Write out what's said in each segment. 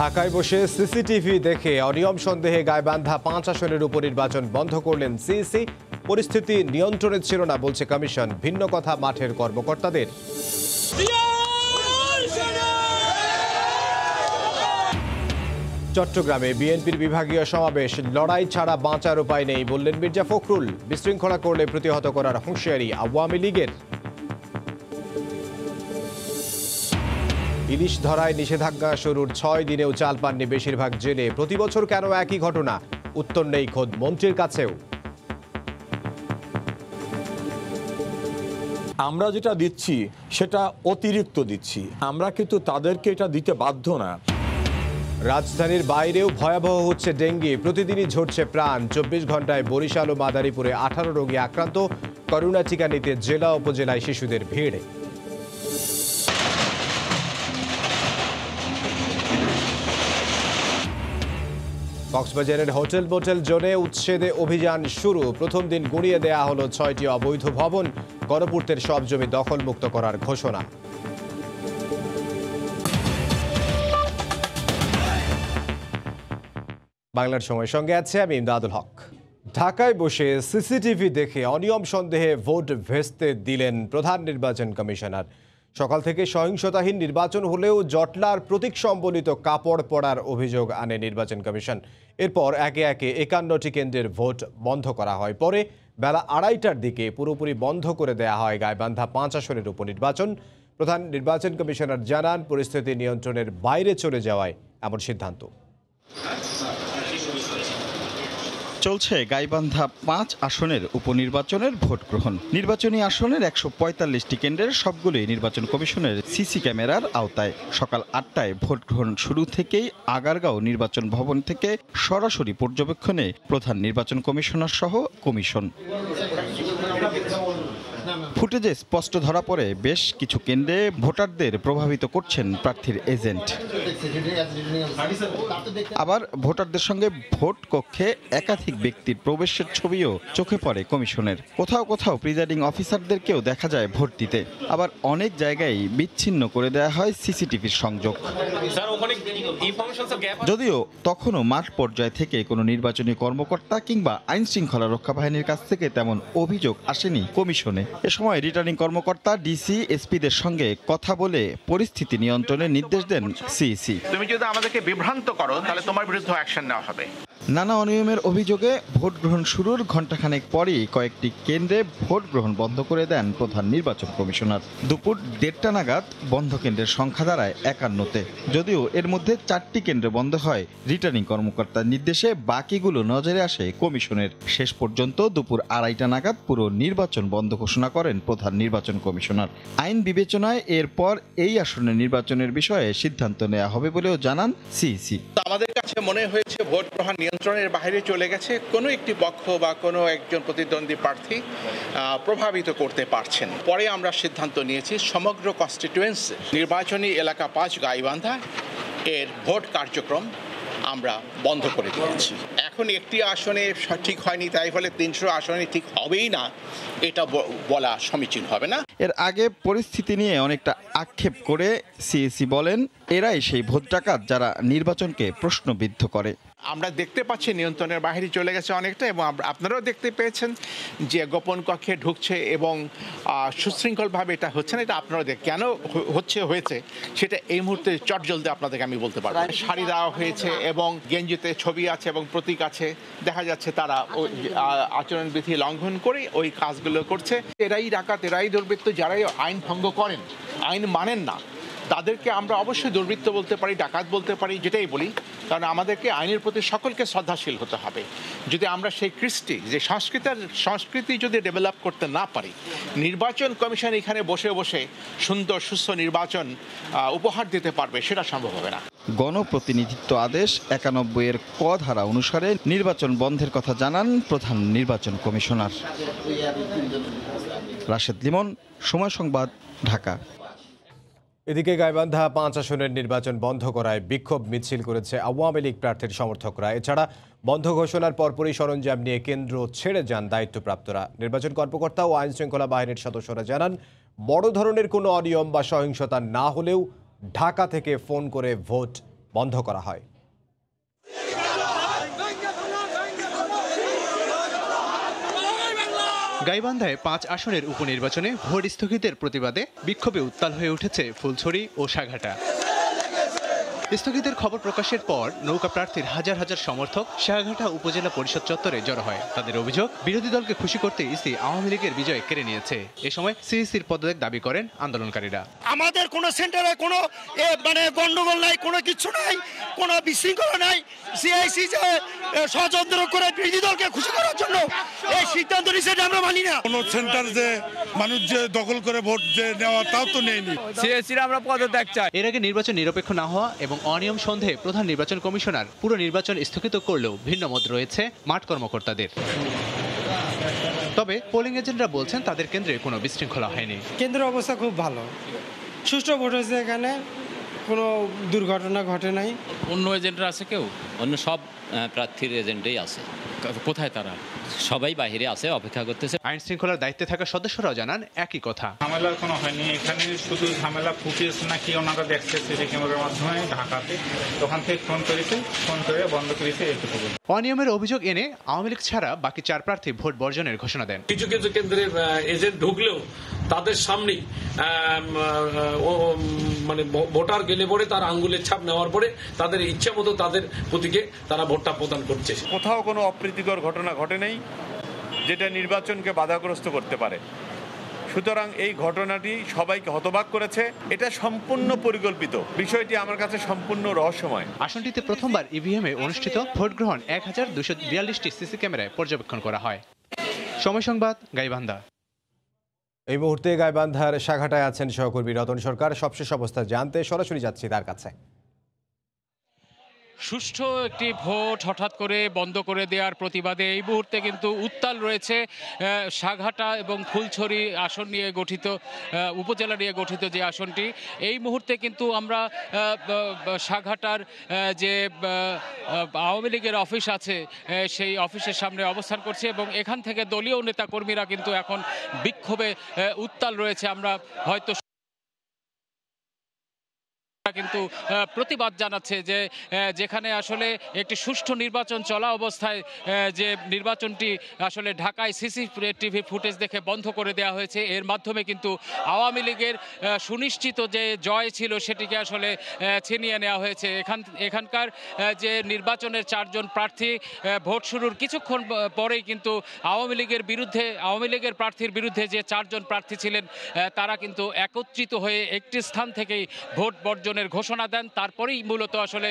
ঢাকায় বসে সিসিটিভি দেখে অনিয়ম সন্দেহে গায়বান্ধা পাঁচ আসনের উপনির্বাচন বন্ধ করলেন সিইসি। পরিস্থিতি নিয়ন্ত্রণে ছিল না, বলছে কমিশন। ভিন্ন কথা মাঠের কর্মকর্তাদের। চট্টগ্রামে বিএনপির বিভাগীয় সমাবেশ। লড়াই ছাড়া বাঁচার উপায় নেই, বললেন মির্জা ফখরুল। বিশৃঙ্খলা করলে প্রতিহত করার হুঁশিয়ারি আওয়ামী লীগের। ইলিশ ধরায় নিষেধাজ্ঞা শুরুর ছয় দিনেও চাল পাননি বেশিরভাগ জেলে। প্রতি বছর কেন একই ঘটনা? উত্তর নেই খোদ মন্ত্রীর কাছেও। আমরা যেটা দিচ্ছি সেটা অতিরিক্ত দিচ্ছি। আমরা কিন্তু তাদেরকে এটা দিতে বাধ্য না। রাজধানীর বাইরেও ভয়াবহ হচ্ছে ডেঙ্গি। প্রতিদিনই ঝরছে প্রাণ। চব্বিশ ঘন্টায় বরিশাল ও মাদারীপুরে আঠারো রোগী আক্রান্ত। করোনা টিকা নিতে জেলা উপজেলায় শিশুদের ভিড়। কক্সবাজারের হোটেল মোটেল জোনে উচ্ছেদে অভিযান শুরু। প্রথম দিন গুঁড়িয়ে দেয়া হলো ছয়টি অবৈধ ভবন, গণপূর্তের সব জমি দখলমুক্ত করার ঘোষণা। বাংলার সময় সঙ্গে আছে আমি ইমদাদুল হক। ঢাকায় বসে সিসিটিভি দেখে অনিয়ম সন্দেহে ভোট ভেস্তে দিলেন প্রধান নির্বাচন কমিশনার সকাল থেকে সহিংসতাহীন নির্বাচন হলেও জটলার প্রতীক সম্বলিত কাপড় পড়ার অভিযোগ আনে নির্বাচন কমিশন। এরপর একে একে একান্নটি কেন্দ্রের ভোট বন্ধ করা হয়। পরে বেলা আড়াইটার দিকে পুরোপুরি বন্ধ করে দেয়া হয় গায়বান্ধা পাঁচ আসনের উপনির্বাচন। প্রধান নির্বাচন কমিশনার জানান, পরিস্থিতি নিয়ন্ত্রণের বাইরে চলে যাওয়ায় এমন সিদ্ধান্ত। চলছে গাইবান্ধা পাঁচ আসনের উপনির্বাচনের ভোট গ্রহণ। নির্বাচনী আসনের একশো পঁয়তাল্লিশটি কেন্দ্রের সবগুলি নির্বাচন কমিশনের সিসি ক্যামেরার আওতায়। সকাল আটটায় ভোট গ্রহণ শুরু থেকেই আগারগাঁও নির্বাচন ভবন থেকে সরাসরি পর্যবেক্ষণে প্রধান নির্বাচন কমিশনার সহ কমিশন। ফুটেজে স্পষ্ট ধরা পড়ে বেশ কিছু কেন্দ্রে ভোটারদের প্রভাবিত করছেন প্রার্থীর এজেন্ট। আবার ভোটারদের সঙ্গে ভোট কক্ষে একাধিক ব্যক্তির প্রবেশের ছবিও চোখে পড়ে কমিশনের। কোথাও কোথাও প্রিজাইডিং অফিসারদেরকেও দেখা যায় ভোট দিতে। আবার অনেক জায়গায় বিচ্ছিন্ন করে দেওয়া হয় সিসিটিভির সংযোগ। যদিও তখনও মাঠ পর্যায় থেকে কোনো নির্বাচনী কর্মকর্তা কিংবা আইন শৃঙ্খলা রক্ষা বাহিনীর কাছ থেকে তেমন অভিযোগ আসেনি কমিশনে। এ সময় রিটার্নিং কর্মকর্তা ডিসি এসপিদের সঙ্গে কথা বলে পরিস্থিতি নিয়ন্ত্রণের নির্দেশ দেন সিইসি তুমি যদি আমাদেরকে বিভ্রান্ত করো, তাহলে তোমার বিরুদ্ধে অ্যাকশন নেওয়া হবে। নানা অনিয়মের অভিযোগে ভোট গ্রহণ শুরুর ঘণ্টাখানেক পরেই কয়েকটি কেন্দ্রে ভোট গ্রহণ বন্ধ করে দেন প্রধান নির্বাচন কমিশনার। দুপুর দেড়টা নাগাদ বন্ধ কেন্দ্রের সংখ্যা দাঁড়ায় একান্নতে। যদিও এর মধ্যে চারটি কেন্দ্রে বন্ধ হয়, রিটার্নিং কর্মকর্তার নির্দেশে বাকিগুলো নজরে আসে কমিশনের। শেষ পর্যন্ত দুপুর আড়াইটা নাগাদ পুরো নির্বাচন বন্ধ ঘোষণা করেন প্রধান নির্বাচন কমিশনার। আইন বিবেচনায় এরপর এই আসনের নির্বাচনের বিষয়ে সিদ্ধান্ত নেওয়া হবে বলেও জানান সিইসি। আমাদের কাছে মনে হয়েছে ভোট গ্রহণ নিয়ন্ত্রণের বাইরে চলে গেছে, কোনো একটি পক্ষ বা কোনো একজন প্রতিদ্বন্দ্বী প্রার্থী প্রভাবিত করতে পারছেন। পরে আমরা সিদ্ধান্ত নিয়েছি, সমগ্র কনস্টিটুয়েন্সি নির্বাচনী এলাকা পাঁচ গাইবান্ধা, এর ভোট কার্যক্রম আমরা বন্ধ করে দিয়েছি। এখন একটি আসনে ঠিক হয়নি, তাই ফলে তিনশো আসনে ঠিক হবেই না, এটা বলা সমীচীন হবে না। এর আগে পরিস্থিতি নিয়ে অনেকটা আক্ষেপ করে সিএসি বলেন, এরাই সেই ভোট ডাকাত যারা নির্বাচনকে প্রশ্নবিদ্ধ করে। আমরা দেখতে পাচ্ছি নিয়ন্ত্রণের বাইরে চলে গেছে অনেকটা এবং আপনারাও দেখতে পেয়েছেন যে গোপন কক্ষে ঢুকছে এবং সুশৃঙ্খলভাবে এটা হচ্ছে না এটা আপনারাও দেখ কেন হচ্ছে হয়েছে সেটা এই মুহূর্তে চট জলদি আপনাদেরকে আমি বলতে পারব। শাড়ি দেওয়া হয়েছে এবং গেঞ্জিতে ছবি আছে এবং প্রতীক আছে। দেখা যাচ্ছে তারা ওই আহ, আচরণবিধি লঙ্ঘন করে ওই কাজগুলো করছে। এরাই ডাকাত এরাই দুর্বৃত্ত যারাই আইন ভঙ্গ করেন আইন মানেন না। তাদেরকে আমরা অবশ্যই দুর্বৃত্ত বলতে পারি, ডাকাত বলতে পারি, যেটাই বলি, কারণ আমাদেরকে আইনের প্রতি সকলকে শ্রদ্ধাশীল হতে হবে। যদি আমরা সেই কৃষ্টি, যে সংস্কৃতার সংস্কৃতি যদি ডেভেলপ করতে না পারি, নির্বাচন কমিশন এখানে বসে বসে সুন্দর, সুস্থ নির্বাচন উপহার দিতে পারবে, সেটা সম্ভব হবে না। গণপ্রতিনিধিত্ব আদেশ একানব্বই এর ক ধারা অনুসারে নির্বাচন বন্ধের কথা জানান প্রধান নির্বাচন কমিশনার। রাশেদ লিমন, সময় সংবাদ, ঢাকা। এদিকে গাইবান্ধা পাঁচ আসনের নির্বাচন বন্ধ করায় বিক্ষোভ মিছিল করেছে আওয়ামী লীগ প্রার্থীর সমর্থকরা। এছাড়া বন্ধ ঘোষণার পরপরই সরঞ্জাম নিয়ে কেন্দ্র ছেড়ে যান দায়িত্বপ্রাপ্তরা। নির্বাচন কর্মকর্তা ও আইন শৃঙ্খলা বাহিনীর সদস্যরা জানান, বড় ধরনের কোনো অনিয়ম বা সহিংসতা না হলেও ঢাকা থেকে ফোন করে ভোট বন্ধ করা হয়। গাইবান্ধায় পাঁচ আসনের উপনির্বাচনে ভোট স্থগিতের প্রতিবাদে বিক্ষোভে উত্তাল হয়ে উঠেছে ফুলছড়ি ও সাঘাটা। স্থগিতের খবর প্রকাশের পর নৌকা প্রার্থীর হাজার হাজার সমর্থক শাহঘাটা উপজেলা পরিষদ চত্বরে জড়ো হয়। তাদের অভিযোগ বিরোধী দলকে খুশি করতে ইসি আওয়ামী লীগের বিজয় কেড়ে নিয়েছে। এ সময় সিইসির পদত্যাগ দাবি করেন আন্দোলনকারীরা। আমাদের কোনো সেন্টারে কোনো মানে গন্ডগোল নাই কোনো কিছু নাই কোনো বিশৃঙ্খলা নাই। সিআইসি যে ষড়যন্ত্র করে বিরোধী দলকে খুশি করার জন্য এই সিদ্ধান্ত এটা আমরা মানি না। কোনো সেন্টার যে মানুষ যে দখল করে ভোট যে নেওয়া তাও তো নেয়নি। সিএসির আমরা পদত্যাগ চাই। এর আগে নির্বাচন নিরপেক্ষ না হওয়া এবং অনিয়ম সন্ধে প্রধান নির্বাচন কমিশনার পুরো নির্বাচন স্থগিত করলেও ভিন্ন মত রয়েছে মাঠ কর্মকর্তাদের। তবে পোলিং এজেন্টরা বলছেন তাদের কেন্দ্রে কোনো বিশৃঙ্খলা হয়নি। কেন্দ্র অবস্থা খুব ভালো। সুষ্ঠু ভোট হয়েছে এখানে কোনো দুর্ঘটনা ঘটে নাই। অন্য এজেন্টরা আছে কেউ? অন্য সব প্রার্থীর এজেন্টেই আছে। কোথায় তারা? সবাই বাইরে আছে অপেক্ষা করতেছে। আইন শৃঙ্খলার দায়িত্বে থাকা সদস্যরাও জানান একই কথা। ঝামেলার কোনো হয়নি। এখানে শুধু ঝামেলা ফুটেজ নাকি ওনারা দেখছে সিসি ক্যামেরার মাধ্যমে ঢাকাতে। ওখান থেকে ফোন করেছে ফোন করে বন্ধ করেছে এটুকু অনিয়মের অভিযোগ এনে আওয়ামী লীগ ছাড়া বাকি চার প্রার্থী ভোট বর্জনের ঘোষণা দেন। কিছু কিছু কেন্দ্রের এজেন্ট ঢুকলেও তাদের সামনেই ও, মানে ভোটার গেলে পরে তার আঙ্গুলের ছাপ নেওয়ার পরে তাদের ইচ্ছা মতো তাদের প্রতীকে তারা ভোটটা প্রদান করছে। কোথাও কোনো অপ্রীতিকর ঘটনা ঘটে নেই যেটা নির্বাচনকে বাধাগ্রস্ত করতে পারে। সুতরাং এই ঘটনাটি সবাইকে হতবাক করেছে। এটা সম্পূর্ণ পরিকল্পিত। বিষয়টি আমার কাছে সম্পূর্ণ রহস্যময়। আসনটিতে প্রথমবার ইভিএমে অনুষ্ঠিত ভোট গ্রহণ এক হাজার দুশো বিয়াল্লিশটি সিসি ক্যামেরায় পর্যবেক্ষণ করা হয়। সময় সংবাদ গাইবান্ধা। এই মুহূর্তে গাইবান্ধার শাখাটায় আছেন সহকর্মী রতন সরকার। সবশেষ অবস্থা জানতে সরাসরি যাচ্ছি তার কাছে। সুষ্ঠু একটি ভোট হঠাৎ করে বন্ধ করে দেওয়ার প্রতিবাদে এই মুহূর্তে কিন্তু উত্তাল রয়েছে সাঘাটা এবং ফুলছড়ি আসন নিয়ে গঠিত উপজেলা নিয়ে গঠিত যে আসনটি। এই মুহূর্তে কিন্তু আমরা সাঘাটার যে আওয়ামী লীগের অফিস আছে সেই অফিসের সামনে অবস্থান করছি এবং এখান থেকে দলীয় নেতা কর্মীরা কিন্তু এখন বিক্ষোভে উত্তাল রয়েছে। আমরা হয়তো কিন্তু প্রতিবাদ জানাচ্ছে যে যেখানে আসলে একটি সুষ্ঠু নির্বাচন চলা অবস্থায় যে নির্বাচনটি আসলে ঢাকায় সিসি টিভি ফুটেজ দেখে বন্ধ করে দেওয়া হয়েছে। এর মাধ্যমে কিন্তু আওয়ামী লীগের সুনিশ্চিত যে জয় ছিল সেটিকে আসলে ছিনিয়ে নেওয়া হয়েছে। এখান, এখানকার যে নির্বাচনের চারজন প্রার্থী ভোট শুরুর কিছুক্ষণ পরেই কিন্তু আওয়ামী লীগের বিরুদ্ধে, আওয়ামী লীগের প্রার্থীর বিরুদ্ধে যে চারজন প্রার্থী ছিলেন তারা কিন্তু একত্রিত হয়ে একটি স্থান থেকেই ভোট বর্জনের ঘোষণা দেন, তারপরেই মূলত আসলে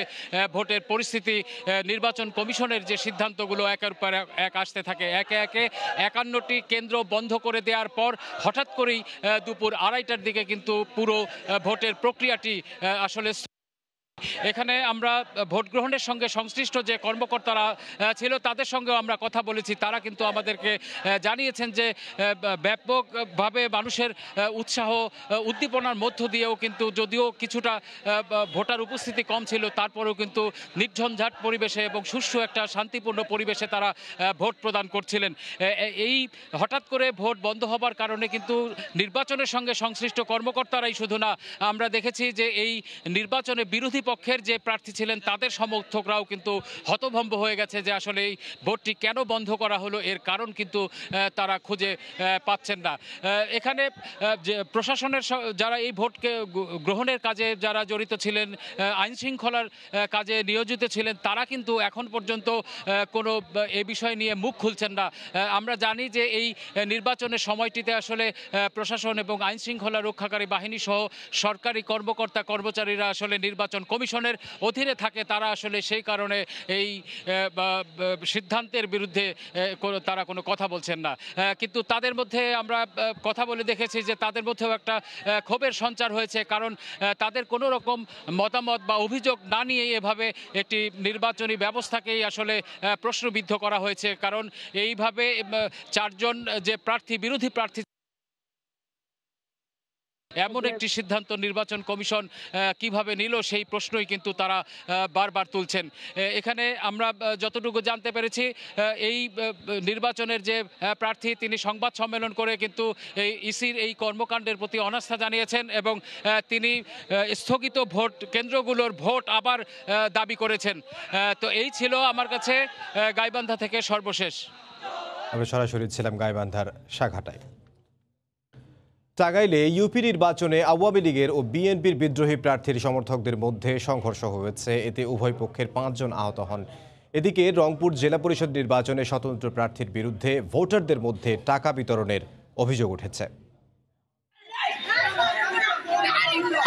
ভোটের পরিস্থিতি নির্বাচন কমিশনের যে সিদ্ধান্তগুলো একের পর এক- আসতে থাকে। একে একে একান্নটি কেন্দ্র বন্ধ করে দেওয়ার পর হঠাৎ করেই দুপুর আড়াইটার দিকে কিন্তু পুরো ভোটের প্রক্রিয়াটি আসলে এখানে আমরা ভোট গ্রহণের সঙ্গে সংশ্লিষ্ট যে কর্মকর্তারা ছিল তাদের সঙ্গেও আমরা কথা বলেছি। তারা কিন্তু আমাদেরকে জানিয়েছেন যে ব্যাপকভাবে মানুষের উৎসাহ উদ্দীপনার মধ্য দিয়েও কিন্তু যদিও কিছুটা ভোটার উপস্থিতি কম ছিল, তারপরেও কিন্তু নির্ঝঞ্ঝাট পরিবেশে এবং সুষ্ঠু একটা শান্তিপূর্ণ পরিবেশে তারা ভোট প্রদান করছিলেন। এই হঠাৎ করে ভোট বন্ধ হবার কারণে কিন্তু নির্বাচনের সঙ্গে সংশ্লিষ্ট কর্মকর্তারাই শুধু না, আমরা দেখেছি যে এই নির্বাচনে বিরোধী পক্ষের যে প্রার্থী ছিলেন, তাদের সমর্থকরাও কিন্তু হতভম্ব হয়ে গেছে যে আসলে এই ভোটটি কেন বন্ধ করা হলো। এর কারণ কিন্তু তারা খুঁজে পাচ্ছেন না। এখানে যে প্রশাসনের যারা এই ভোটকে গ্রহণের কাজে যারা জড়িত ছিলেন আইন শৃঙ্খলার কাজে নিয়োজিত ছিলেন, তারা কিন্তু এখন পর্যন্ত কোনো, এ বিষয় নিয়ে মুখ খুলছেন না। আমরা জানি যে এই নির্বাচনের সময়টিতে আসলে প্রশাসন এবং আইন শৃঙ্খলা রক্ষাকারী বাহিনী সহ সরকারি কর্মকর্তা কর্মচারীরা আসলে নির্বাচন কমিশনের অধীনে থাকে, তারা আসলে সেই কারণে এই সিদ্ধান্তের বিরুদ্ধে তারা কোনো কথা বলছেন না। কিন্তু তাদের মধ্যে আমরা কথা বলে দেখেছি যে তাদের মধ্যেও একটা ক্ষোভের সঞ্চার হয়েছে, কারণ তাদের কোনো রকম মতামত বা অভিযোগ না নিয়ে এভাবে একটি নির্বাচনী ব্যবস্থাকেই আসলে প্রশ্নবিদ্ধ করা হয়েছে। কারণ এইভাবে চারজন যে প্রার্থী, বিরোধী প্রার্থী এমন একটি সিদ্ধান্ত নির্বাচন কমিশন কীভাবে নিল সেই প্রশ্নই কিন্তু তারা বারবার তুলছেন। এখানে আমরা যতটুকু জানতে পেরেছি এই নির্বাচনের যে প্রার্থী তিনি সংবাদ সম্মেলন করে কিন্তু এই ইসির এই কর্মকাণ্ডের প্রতি অনাস্থা জানিয়েছেন এবং তিনি স্থগিত ভোট কেন্দ্রগুলোর ভোট আবার দাবি করেছেন। তো এই ছিল আমার কাছে গাইবান্ধা থেকে সর্বশেষ। আমি সরাসরি ছিলাম গাইবান্ধার শাখাটায়। টাঙ্গাইলে ইউপি নির্বাচনে আওয়ামী লীগের ও বিএনপির বিদ্রোহী প্রার্থীর সমর্থকদের মধ্যে সংঘর্ষ হয়েছে। এতে উভয় পক্ষের পাঁচজন আহত হন। এদিকে রংপুর জেলা পরিষদ নির্বাচনে স্বতন্ত্র প্রার্থীর বিরুদ্ধে ভোটারদের মধ্যে টাকা বিতরণের অভিযোগ উঠেছে।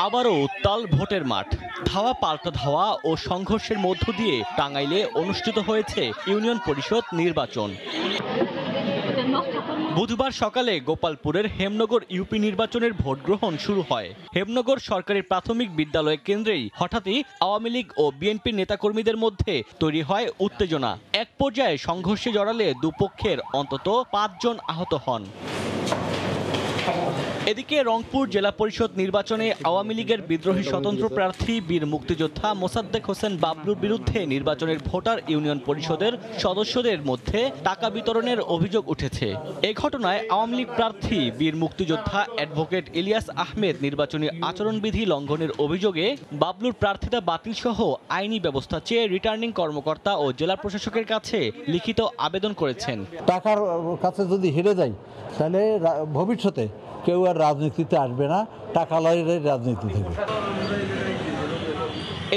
আবারও উত্তাল ভোটের মাঠ। ধাওয়া পাল্টা ধাওয়া ও সংঘর্ষের মধ্য দিয়ে টাঙ্গাইলে অনুষ্ঠিত হয়েছে ইউনিয়ন পরিষদ নির্বাচন। বুধবার সকালে গোপালপুরের হেমনগর ইউপি নির্বাচনের ভোট গ্রহণ শুরু হয়। হেমনগর সরকারি প্রাথমিক বিদ্যালয় কেন্দ্রেই হঠাৎই আওয়ামী লীগ ও বিএনপির নেতাকর্মীদের মধ্যে তৈরি হয় উত্তেজনা। এক পর্যায়ে সংঘর্ষে জড়ালে দুপক্ষের অন্তত পাঁচজন আহত হন। এদিকে রংপুর জেলা পরিষদ নির্বাচনে আওয়ামী লীগের বিদ্রোহী স্বতন্ত্র প্রার্থী বীর মুক্তিযোদ্ধা মোসাদ্দেক হোসেন বাবলুর বিরুদ্ধে নির্বাচনের ভোটার ইউনিয়ন পরিষদের সদস্যদের মধ্যে টাকা বিতরণের অভিযোগ উঠেছে। এ ঘটনায় আওয়ামী লীগ প্রার্থী বীর মুক্তিযোদ্ধা অ্যাডভোকেট ইলিয়াস আহমেদ নির্বাচনী আচরণবিধি লঙ্ঘনের অভিযোগে বাবলুর প্রার্থিতা বাতিল সহ আইনি ব্যবস্থা চেয়ে রিটার্নিং কর্মকর্তা ও জেলা প্রশাসকের কাছে লিখিত আবেদন করেছেন। টাকার কাছে যদি হেরে যাই, তাহলে ভবিষ্যতে কেউ আর রাজনীতিতে আসবে না টাকা লয়ের রাজনীতি থেকে।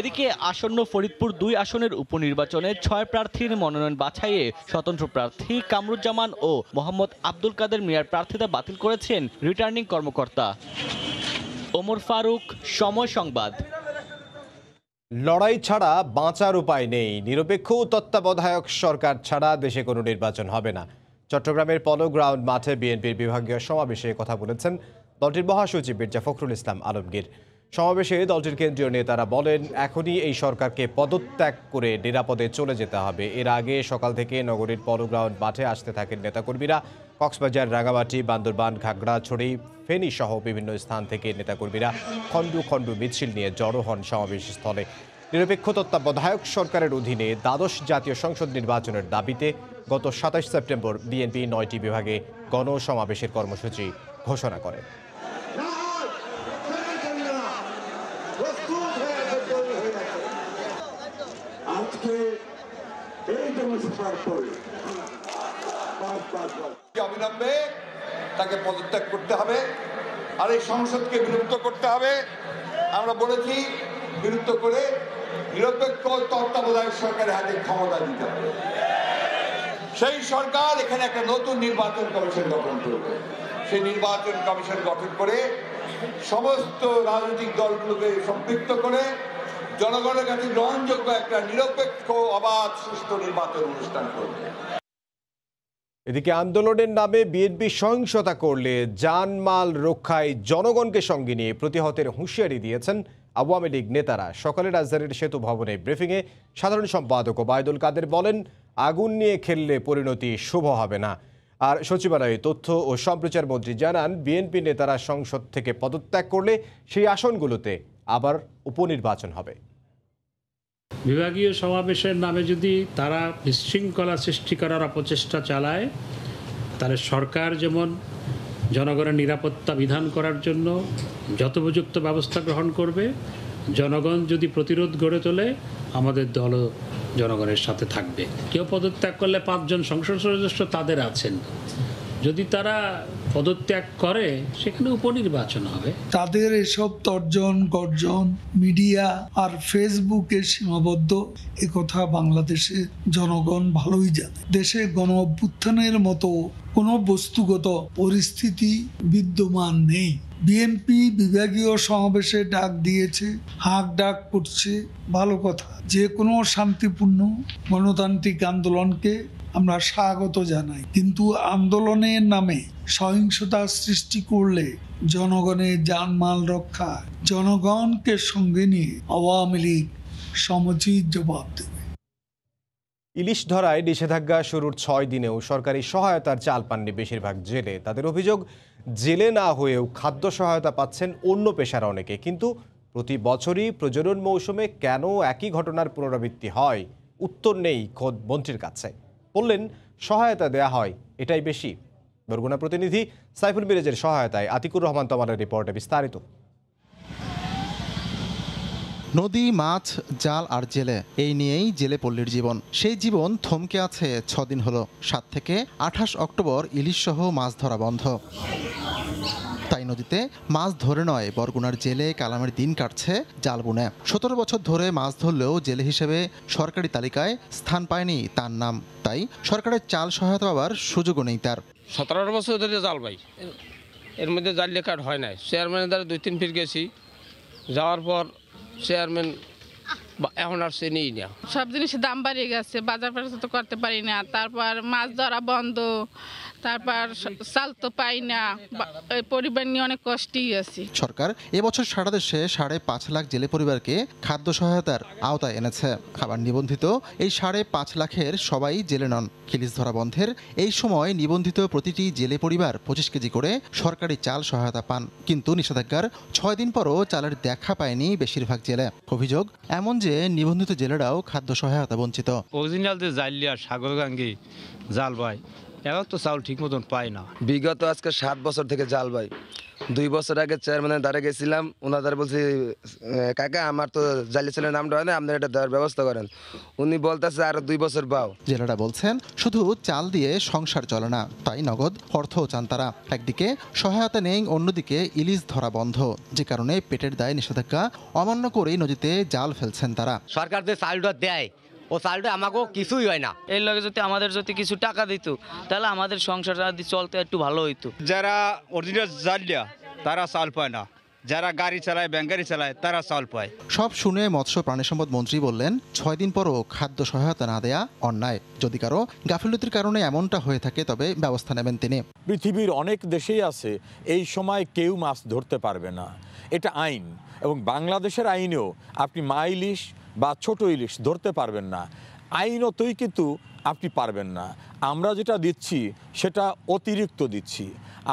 এদিকে আসন্ন ফরিদপুর দুই আসনের উপনির্বাচনে ছয় প্রার্থীর মনোনয়ন বাছাইয়ে স্বতন্ত্র প্রার্থী কামরুজ্জামান ও মোহাম্মদ আব্দুল কাদের মিয়ার প্রার্থিতা বাতিল করেছেন রিটার্নিং কর্মকর্তা। ওমর ফারুক সময় সংবাদ। লড়াই ছাড়া বাঁচার উপায় নেই। নিরপেক্ষ তত্ত্বাবধায়ক সরকার ছাড়া দেশে কোনো নির্বাচন হবে না। চট্টগ্রামের পলো গ্রাউন্ড মাঠে বিএনপির বিভাগীয় সমাবেশে কথা বলেছেন দলটির মহাসচিব মির্জা ফখরুল ইসলাম আলমগীর। সমাবেশে দলটির কেন্দ্রীয় নেতারা বলেন, এখনই এই সরকারকে পদত্যাগ করে নিরাপদে চলে যেতে হবে। এর আগে সকাল থেকে নগরীর পলো গ্রাউন্ড মাঠে আসতে থাকেন নেতাকর্মীরা। কক্সবাজার, রাঙামাটি, বান্দরবান খাগড়াছড়ি ফেনী সহ বিভিন্ন স্থান থেকে নেতাকর্মীরা খণ্ড খণ্ড মিছিল নিয়ে জড়ো হন সমাবেশ স্থলে নিরপেক্ষ তত্ত্বাবধায়ক সরকারের অধীনে দ্বাদশ জাতীয় সংসদ নির্বাচনের দাবিতে গত সাতাশ সেপ্টেম্বর বিএনপি নয়টি বিভাগে গণসমাবেশের কর্মসূচি ঘোষণা করে। আজকে এই জনসভার পরে অবিলম্বে তাকে পদত্যাগ করতে হবে আর এই সংসদকে বিলুপ্ত করতে হবে? আমরা বলেছি বিলুপ্ত করে নিরপেক্ষ তত্ত্বাবধায়ক সরকারের হাতে ক্ষমতা দিতে হবে। সেই সরকার এখানে একটা নতুন নির্বাচন কমিশন গঠন করবে। সেই নির্বাচন কমিশন গঠন করে সমস্ত রাজনৈতিক দলগুলোকে সম্পৃক্ত করে জনগণের কাছে গ্রহণযোগ্য একটা নিরপেক্ষ, অবাধ, সুষ্ঠু নির্বাচন অনুষ্ঠান করবে। এদিকে আন্দোলনের নামে বিএনপি সহিংসতা করলে জানমাল রক্ষায় জনগণকে সঙ্গে নিয়ে প্রতিহতের হুঁশিয়ারি দিয়েছেন আওয়ামী লীগ নেতারা সকালে রাজধানীর সেতু ভবনে ব্রিফিংয়ে সাধারণ সম্পাদক ওবায়দুল কাদের বলেন, আগুন নিয়ে খেললে পরিণতি শুভ হবে না। আর সচিবালয়ে তথ্য ও সম্প্রচার মন্ত্রী জানান, বিএনপি নেতারা সংসদ থেকে পদত্যাগ করলে সেই আসনগুলোতে আবার উপনির্বাচন হবে। বিভাগীয় সমাবেশের নামে যদি তারা বিশৃঙ্খলা সৃষ্টি করার অপচেষ্টা চালায়, তাহলে সরকার যেমন জনগণের নিরাপত্তা বিধান করার জন্য যথোপযুক্ত ব্যবস্থা গ্রহণ করবে। জনগণ যদি প্রতিরোধ গড়ে তোলে, আমাদের দলও জনগণের সাথে থাকবে। কেউ পদত্যাগ করলে পাঁচজন সংসদ সদস্য তাদের আছেন। যদি তারা পদত্যাগ করে, সেখানে উপনির্বাচন হবে। তাদের এসব তর্জন, গর্জন, মিডিয়া আর ফেসবুকে সীমাবদ্ধ কথা বাংলাদেশে জনগণ ভালোই জানে। দেশে গণ অভ্যুত্থানের মতো কোনো বস্তুগত পরিস্থিতি বিদ্যমান নেই। বিএনপি বিভাগীয় সমাবেশে ডাক দিয়েছে, হাঁক ডাক করছে, ভালো কথা। যে কোনো শান্তিপূর্ণ গণতান্ত্রিক আন্দোলনকে আমরা স্বাগত জানাই। কিন্তু আন্দোলনের নামে সহিংসতা সৃষ্টি করলে জনগণের জানমাল রক্ষা জনগণকে সঙ্গে নিয়ে আওয়ামী লীগ সমুচিত জবাব দেবে। ইলিশ ধরায় নিষেধাজ্ঞা শুরুর ছয় দিনেও সরকারি সহায়তার চাল পাননি বেশিরভাগ জেলে। তাদের অভিযোগ, জেলে না হয়েও খাদ্য সহায়তা পাচ্ছেন অন্য পেশার অনেকে। কিন্তু প্রতি বছরই প্রজনন মৌসুমে কেন একই ঘটনার পুনরাবৃত্তি হয়? উত্তর নেই খোদ মন্ত্রীর কাছে। বললেন সহায়তা দেয়া হয়, এটাই বেশি। বরগুনা প্রতিনিধি সাইফুল মিরেজের সহায়তায় আতিকুর রহমান তমালের রিপোর্টে বিস্তারিত। নদী, মাছ, জাল আর জেলে, এই নিয়েই জেলে পল্লীর জীবন। সেই জীবন থমকে আছে ছদিন হলো, সাত থেকে আঠাশ অক্টোবর ইলিশ সহ মাছ ধরা বন্ধ। তাই নদীতে মাছ ধরে নয় বরগুনার জেলে কালামের দিন কাটছে জাল বুনে। সতেরো বছর ধরে মাছ ধরলেও জেলে হিসেবে সরকারি তালিকায় স্থান পায়নি তার নাম। তাই সরকারের চাল সহায়তা পাওয়ার সুযোগও নেই তার। সতেরো বছর ধরে জাল ভাই এর মধ্যে জাল লেখাট হয় নাই। চেয়ারম্যানের দ্বারা দুই তিন ফির গেছি। যাওয়ার পর চেয়ারম্যান বা- এখন আর সে নেই না। সব জিনিসের দাম বাড়িয়ে গেছে। বাজার ফাজার তো করতে পারি না। তারপর মাছ ধরা বন্ধ। তারপর চাল তো পাই না পরিবার নিয়ে অনেক কষ্টেই আছি। সরকার এবছর সারা দেশে সাড়ে পাঁচ লাখ জেলে পরিবারকে খাদ্য সহায়তার আওতায় এনেছে। খাবার নিবন্ধিত এই সাড়ে পাঁচ লাখের সবাই জেলে নন। খিলিস ধরা বন্ধের এই সময় নিবন্ধিত প্রতিটি জেলে পরিবার পঁচিশ কেজি করে সরকারি চাল সহায়তা পান। কিন্তু নিষেধাজ্ঞার ছয় দিন পরও চালের দেখা পায়নি বেশিরভাগ জেলে। অভিযোগ এমন যে নিবন্ধিত জেলেরাও খাদ্য সহায়তা বঞ্চিত। অরিজিনাল যে জাইলিয়া সাগরগাঙ্গি জাল ভাই এখন তো চাউল ঠিক মতন পাই না। বিগত আজকে সাত বছর থেকে জাল ভাই। দুই বছর আগে চেয়ারম্যানের দ্বারে গেছিলাম ওনাদের বলছি কাকা আমার তো জালি ছেলের নামটা হয় না আপনার এটা দেওয়ার ব্যবস্থা করেন। উনি বলতেছে আর দুই বছর পাও জেলেরা বলছেন শুধু চাল দিয়ে সংসার চলে না তাই নগদ অর্থও চান তারা। একদিকে সহায়তা নেই অন্যদিকে ইলিশ ধরা বন্ধ। যে কারণে পেটের দায় নিষেধাজ্ঞা অমান্য করেই নদীতে জাল ফেলছেন তারা। সরকার যে চালটা দেয় ও চালটা আমাকেও কিছুই হয় না। এর লগে যদি আমাদের যদি কিছু টাকা দিত তাহলে আমাদের সংসার যদি চলতে একটু ভালো হইতো। যারা অরিজিনাল জালিয়া তারা চাল পায় না। যারা গাড়ি চালায় ব্যাঙ্ক গাড়ি চালায় তারা চাল পায়। সব শুনে মৎস্য প্রাণী সম্পদ মন্ত্রী বললেন ছয় দিন পরও খাদ্য সহায়তা না দেয়া অন্যায়। যদি কারও গাফিলতির কারণে এমনটা হয়ে থাকে তবে ব্যবস্থা নেবেন তিনি। পৃথিবীর অনেক দেশেই আছে এই সময় কেউ মাছ ধরতে পারবে না। এটা আইন এবং বাংলাদেশের আইনেও আপনি মা ইলিশ বা ছোট ইলিশ ধরতে পারবেন না। আইনতই কিন্তু আপনি পারবেন না। আমরা যেটা দিচ্ছি সেটা অতিরিক্ত দিচ্ছি।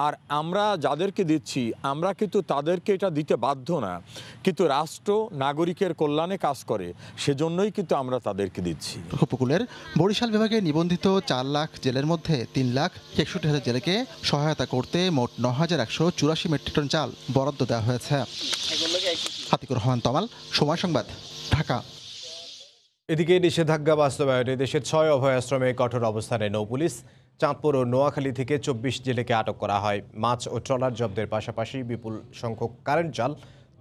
আর আমরা যাদেরকে দিচ্ছি আমরা কিন্তু তাদেরকে এটা দিতে বাধ্য না। কিন্তু রাষ্ট্র নাগরিকের কল্যাণে কাজ করে সেজন্যই কিন্তু আমরা তাদেরকে দিচ্ছি। উপকূলের বরিশাল বিভাগে নিবন্ধিত চার লাখ জেলের মধ্যে তিন লাখ একষট্টি হাজার জেলেকে সহায়তা করতে মোট ন হাজার একশো চুরাশি মেট্রিক টন চাল বরাদ্দ দেওয়া হয়েছে। হাতিকুর রহমান তমাল সময় সংবাদ। ঢাকা। এদিকে নিষেধাজ্ঞা বাস্তবায়নে দেশের ছয় অভয়াশ্রমে কঠোর অবস্থানে নৌপুলিশ চাঁদপুর ও নোয়াখালী থেকে চব্বিশ জেলেকে আটক করা হয়। মাছ ও ট্রলার জব্দের পাশাপাশি বিপুল সংখ্যক কারেন্ট জাল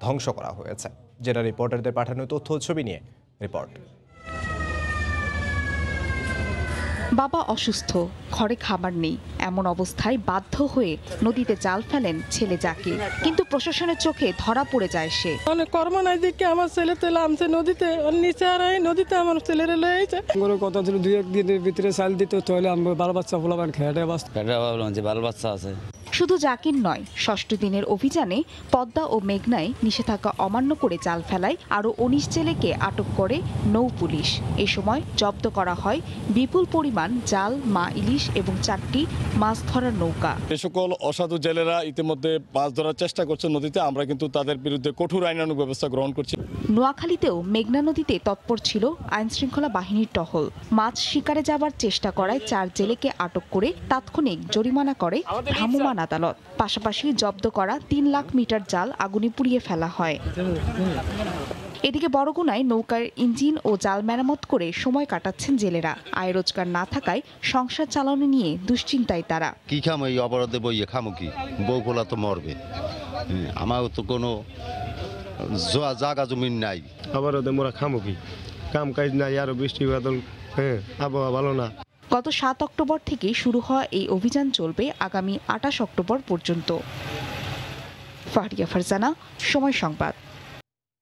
ধ্বংস করা হয়েছে। জেলা রিপোর্টারদের পাঠানো তথ্য ছবি নিয়ে রিপোর্ট। বাবা অসুস্থ ঘরে খাবার নেই। এমন অবস্থায় বাধ্য হয়ে নদীতে জাল ফেলেন ছেলে যাকে কিন্তু প্রশাসনের চোখে ধরা পড়ে যায় সে। মানে কর্ম নাই দিকে আমার ছেলে তো নামছে নদীতে নিচে আর নদীতে আমার ছেলেরে লয়েছে গরু কথা ছিল দুই একদিনের ভিতরে চাল দিত তাহলে আমি বাল বাচ্চা ফোলাবান খেয়ে বাস ভাবলাম যে বাল বাচ্চা আছে। শুধু জাকির নয় ষষ্ঠ দিনের অভিযানে পদ্মা ও মেঘনায় নিষেধাজ্ঞা অমান্য করে জাল ফেলায় আরও উনিশ জেলেকে আটক করে নৌ পুলিশ। এ সময় জব্দ করা হয় বিপুল পরিমাণ জাল মা ইলিশ এবং চারটি মাছ ধরার নৌকা। এ সকল অসাধু জেলেরা ইতিমধ্যে মাছ ধরার চেষ্টা করছে নদীতে। আমরা কিন্তু তাদের বিরুদ্ধে কঠোর আইনানুগ ব্যবস্থা গ্রহণ করছি। নোয়াখালীতেও মেঘনা নদীতে তৎপর ছিল আইনশৃঙ্খলা বাহিনীর টহল। মাছ শিকারে যাবার চেষ্টা করায় চার জেলেকে আটক করে তাৎক্ষণিক জরিমানা করে ভ্রাম্যমাণ আদালত। পাশাপাশি জব্দ করা তিন লাখ মিটার জাল আগুনে পুড়িয়ে ফেলা হয়। এদিকে বড়গুনায় নৌকার ইঞ্জিন ও জাল মেরামত করে সময় কাটাচ্ছেন জেলেরা। আয় রোজগার না থাকায় সংসার চালানো নিয়ে দুশ্চিন্তায় তারা। কি খাম এই অপরাধে বইয়ে খামো কি? বউ পোলা তো মরবে। হুম, আমার তো কোনো জা- জাগা জমিন নাই। ওদের মোরা খামো কি? কাম কাজ নাই আরও বৃষ্টি বাদল হ্যাঁ আবহাওয়া ভালো না। গত সাত অক্টোবর থেকে শুরু হওয়া এই অভিযান চলবে আগামী আটাশ অক্টোবর পর্যন্ত। সময় সংবাদ।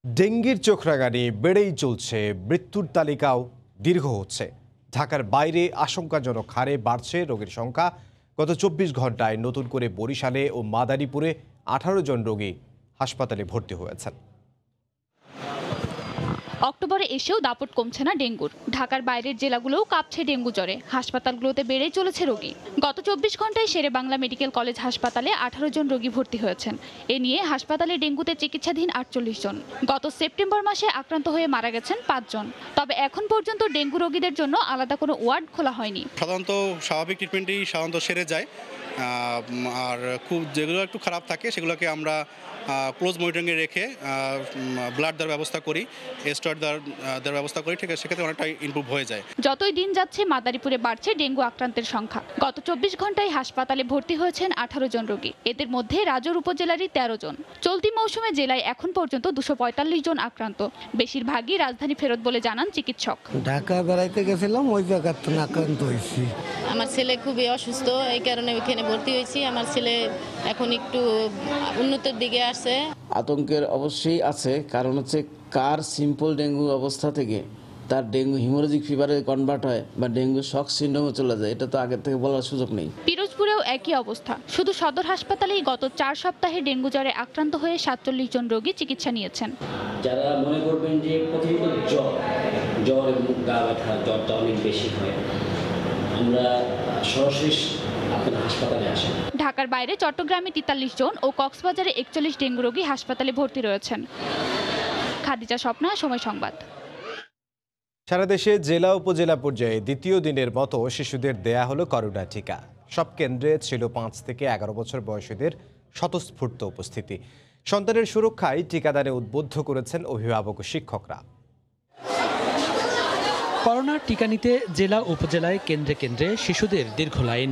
ডেঙ্গির চোখরাগানি বেড়েই চলছে মৃত্যুর তালিকাও, দীর্ঘ হচ্ছে। ঢাকার বাইরে আশঙ্কাজনক হারে বাড়ছে রোগীর সংখ্যা। গত চব্বিশ ঘন্টায় নতুন করে বরিশালে ও মাদারীপুরে আঠারো জন রোগী হাসপাতালে ভর্তি হয়েছেন। অক্টোবরে এসেও দাপট কমছে না ডেঙ্গুর। ঢাকার বাইরের জেলাগুলোও কাঁপছে ডেঙ্গু জ্বরে। হাসপাতালগুলোতে বেড়েই চলেছে রোগী। গত চব্বিশ ঘন্টায় শেরে বাংলা মেডিকেল কলেজ হাসপাতালে আঠারো জন রোগী ভর্তি হয়েছেন। এ নিয়ে হাসপাতালে ডেঙ্গুতে চিকিৎসাধীন আটচল্লিশ জন। গত সেপ্টেম্বর মাসে আক্রান্ত হয়ে মারা গেছেন পাঁচজন তবে এখন পর্যন্ত ডেঙ্গু রোগীদের জন্য আলাদা কোনো ওয়ার্ড খোলা হয়নি। সাধারণত স্বাভাবিক ট্রিটমেন্টেই সাধারণত সেরে যায়। আর খুব যেগুলো একটু খারাপ থাকে সেগুলোকে আমরা ক্লোজ মনিটরিংয়ে রেখে ব্লাড দেওয়ার ব্যবস্থা করি স্টার দেওয়ার দেওয়ার ব্যবস্থা করি ঠিক আছে সেক্ষেত্রে অনেকটা ইমপ্রুভ হয়ে যায়। যতই দিন যাচ্ছে মাদারীপুরে বাড়ছে ডেঙ্গু আক্রান্তের সংখ্যা। গত চব্বিশ ঘন্টায় হাসপাতালে ভর্তি হয়েছেন আঠারো জন রোগী। এদের মধ্যে রাজর উপজেলারই তেরো জন। চলতি মৌসুমে জেলায় এখন পর্যন্ত দুশো পঁয়তাল্লিশ জন আক্রান্ত। বেশিরভাগই রাজধানী ফেরত বলে জানান চিকিৎসক। ঢাকা বেড়াইতে গেছিলাম ওই জায়গার তো আক্রান্ত হয়েছি। আমার ছেলে খুবই অসুস্থ এই কারণে ওইখানে ভর্তি হয়েছি। আমার ছেলে এখন একটু উন্নতির দিকে আসছে। আতঙ্কের অবশ্যই আছে কারণ হচ্ছে কার সিম্পল ডেঙ্গু অবস্থা থেকে তার ডেঙ্গু হিমোলজিক ফিভারে কনভার্ট হয় বা ডেঙ্গু শক সিন্ড্রোমে চলে যায় এটা তো আগের থেকে বলার সুযোগ নেই। পিরোজপুরেও একই অবস্থা। শুধু সদর হাসপাতালেই গত চার সপ্তাহে ডেঙ্গু জ্বরে আক্রান্ত হয়ে সাতচল্লিশ জন রোগী চিকিৎসা নিয়েছেন। যারা মনে করবেন যে প্রথমত জ্বর জ্বর এবং গা ব্যথা জ্বরটা অনেক বেশি হয়। আমরা সরাসরি আপনার হাসপাতালে আসেন। ঢাকার বাইরে চট্টগ্রামে তেতাল্লিশ জন ও কক্সবাজারে একচল্লিশ ডেঙ্গু রোগী হাসপাতালে ভর্তি রয়েছেন। খাদিজা স্বপ্না সময় সংবাদ। সারা দেশে জেলা উপজেলা পর্যায়ে দ্বিতীয় দিনের মতো শিশুদের দেয়া হলো করোনা টিকা। সব কেন্দ্রে ছিল পাঁচ থেকে এগারো বছর বয়সীদের স্বতঃস্ফূর্ত উপস্থিতি। সন্তানের সুরক্ষায় টিকাদানে উদ্বুদ্ধ করেছেন অভিভাবক ও শিক্ষকরা। করোনার টিকা নিতে জেলা উপজেলায় কেন্দ্রে কেন্দ্রে শিশুদের দীর্ঘ লাইন।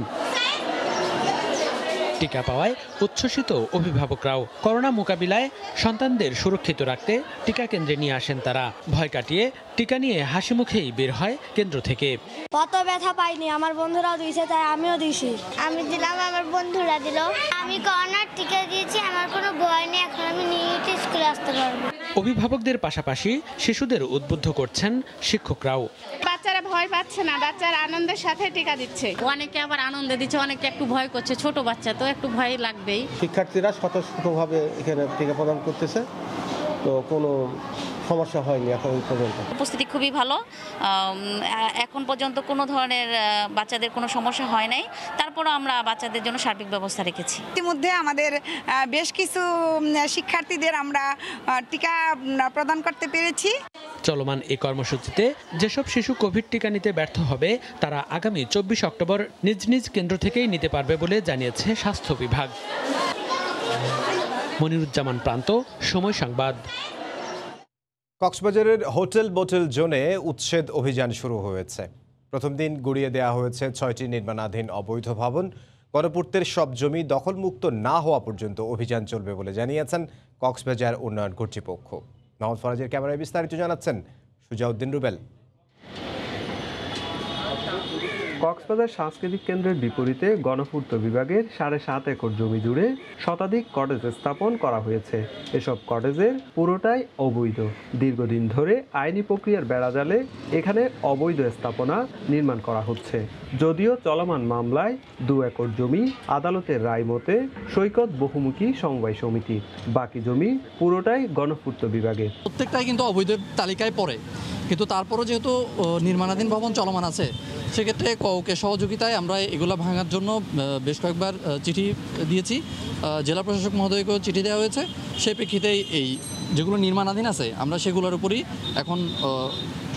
টিকা পাওয়ায় উচ্ছ্বসিত অভিভাবকরাও করোনা মোকাবিলায় সন্তানদের সুরক্ষিত রাখতে টিকা কেন্দ্রে নিয়ে আসেন তারা। ভয় কাটিয়ে টিকা নিয়ে হাসি মুখেই বের হয় কেন্দ্র থেকে। কত ব্যথা পাইনি আমার বন্ধুরাও দিয়েছে তাই আমিও দিয়েছি। আমি দিলাম আমার বন্ধুরা দিল। আমি করোনার টিকা দিয়েছি আমার কোনো ভয় নেই এখন আমি নিয়মিত স্কুলে আসতে পারব। অভিভাবকদের পাশাপাশি শিশুদের উদ্বুদ্ধ করছেন শিক্ষকরাও। বাচ্চারা ভয় পাচ্ছে না বাচ্চারা আনন্দের সাথে টিকা দিচ্ছে। অনেকে আবার আনন্দে দিচ্ছে অনেকে একটু ভয় করছে ছোট বাচ্চা তো একটু ভয় লাগবেই। শিক্ষার্থীরা স্বতঃস্ফূর্তভাবে এখানে টিকা প্রদান করতেছে। তো কোনো সমস্যা হয়নি এখন পর্যন্ত। উপস্থিতি খুবই ভালো। এখন পর্যন্ত কোনো ধরনের বাচ্চাদের কোনো সমস্যা হয় নাই। তারপরও আমরা বাচ্চাদের জন্য সার্বিক ব্যবস্থা রেখেছি। ইতিমধ্যে আমাদের বেশ কিছু শিক্ষার্থীদের আমরা টিকা প্রদান করতে পেরেছি। চলমান এই কর্মসূচিতে যেসব শিশু কোভিড টিকা নিতে ব্যর্থ হবে তারা আগামী চব্বিশ অক্টোবর নিজ নিজ কেন্দ্র থেকেই নিতে পারবে বলে জানিয়েছে স্বাস্থ্য বিভাগ। মনিরুজ্জামান প্রান্ত সময় সংবাদ। কক্সবাজারের হোটেল বোটেল জোনে উচ্ছেদ অভিযান শুরু হয়েছে। প্রথম দিন গুড়িয়ে দেওয়া হয়েছে ছয়টি নির্মাণাধীন অবৈধ ভবন। গণপূর্তের সব জমি দখলমুক্ত না হওয়া পর্যন্ত অভিযান চলবে বলে জানিয়েছেন কক্সবাজার উন্নয়ন কর্তৃপক্ষ। মোহাম্মদ ফরাজের ক্যামেরায় বিস্তারিত জানাচ্ছেন সুজাউদ্দিন রুবেল। কক্সবাজার সাংস্কৃতিক কেন্দ্রের বিপরীতে গণপূর্ত বিভাগের সাড়ে সাত একর জমি জুড়ে শতাধিক কটেজ স্থাপন করা হয়েছে। এসব কটেজের পুরোটাই অবৈধ। দীর্ঘদিন ধরে আইনি প্রক্রিয়ার বেড়াজালে এখানে অবৈধ স্থাপনা নির্মাণ করা হচ্ছে। যদিও চলমান মামলায় দু একর জমি আদালতের রায় মতে সৈকত বহুমুখী সমবায় সমিতি। বাকি জমি পুরোটাই গণপূর্ত বিভাগের। প্রত্যেকটাই কিন্তু অবৈধ তালিকায় পড়ে। কিন্তু তারপরও যেহেতু নির্মাণাধীন ভবন চলমান আছে, সেক্ষেত্রে কওকে সহযোগিতায় আমরা এগুলো ভাঙার জন্য বেশ কয়েকবার চিঠি দিয়েছি। জেলা প্রশাসক মহোদয়কেও চিঠি দেওয়া হয়েছে। সেই প্রেক্ষিতেই এই যেগুলো নির্মাণাধীন আছে, আমরা সেগুলোর উপরই এখন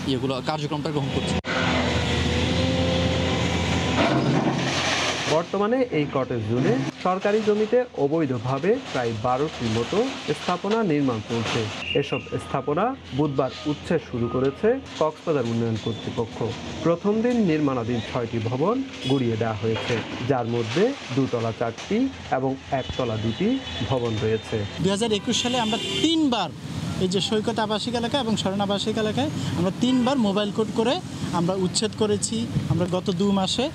ইয়েগুলো, কার্যক্রমটা গ্রহণ করছি। বর্তমানে এই কটেজ জুড়ে সরকারি জমিতে অবৈধভাবে প্রায় বারোটির মতো স্থাপনা নির্মাণ চলছে। এসব স্থাপনা বুধবার উচ্ছেদ শুরু করেছে কক্সবাজার উন্নয়ন কর্তৃপক্ষ। প্রথম দিন নির্মাণাধীন ছয়টি ভবন গুড়িয়ে দেওয়া হয়েছে। যার মধ্যে দুতলা চারটি এবং একতলা দুটি ভবন রয়েছে। দু হাজার একুশ সালে আমরা তিনবার এই যে সৈকত আবাসিক এলাকা এবং স্মরণ আবাসিক এলাকায় আমরা তিনবার মোবাইল কোড করে আমরা উচ্ছেদ করেছি, আমরা গত দু মাসে।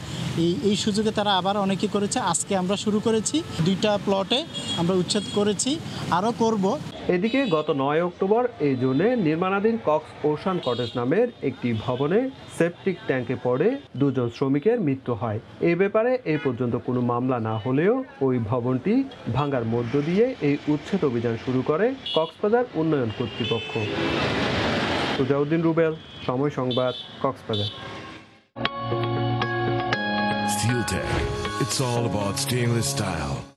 এই এই সুযোগে তারা আবার অনেকে করেছে। আজকে আমরা শুরু করেছি। দুইটা প্লটে আমরা উচ্ছেদ করেছি। আরও করব। এদিকে গত নয় অক্টোবর এই জোনে নির্মাণাধীন কক্স ওশান কটেজ নামের একটি ভবনে সেপটিক ট্যাঙ্কে পড়ে দুজন শ্রমিকের মৃত্যু হয় এ ব্যাপারে এ পর্যন্ত কোনো মামলা না হলেও ওই ভবনটি ভাঙার মধ্য দিয়ে এই উচ্ছেদ অভিযান শুরু করে কক্সবাজার উন্নয়ন কর্তৃপক্ষ সুজাউদ্দিন রুবেল, সময় সংবাদ, Cox's Bazar. It's all about stainless style.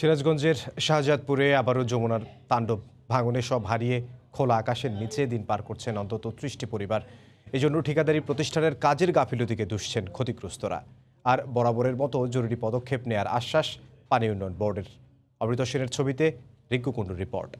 সিরাজগঞ্জের শাহজাদপুরে আবারও যমুনার তাণ্ডব ভাঙনে সব হারিয়ে খোলা আকাশের নিচে দিন পার করছেন অন্তত ত্রিশটি পরিবার। এজন্য ঠিকাদারি প্রতিষ্ঠানের কাজের গাফিলতিকে দুষছেন ক্ষতিগ্রস্তরা। আর বরাবরের মতো জরুরি পদক্ষেপ নেয়ার আশ্বাস পানি উন্নয়ন বোর্ডের। অমৃত সেনের ছবিতে রিঙ্কু কুণ্ডুর রিপোর্ট।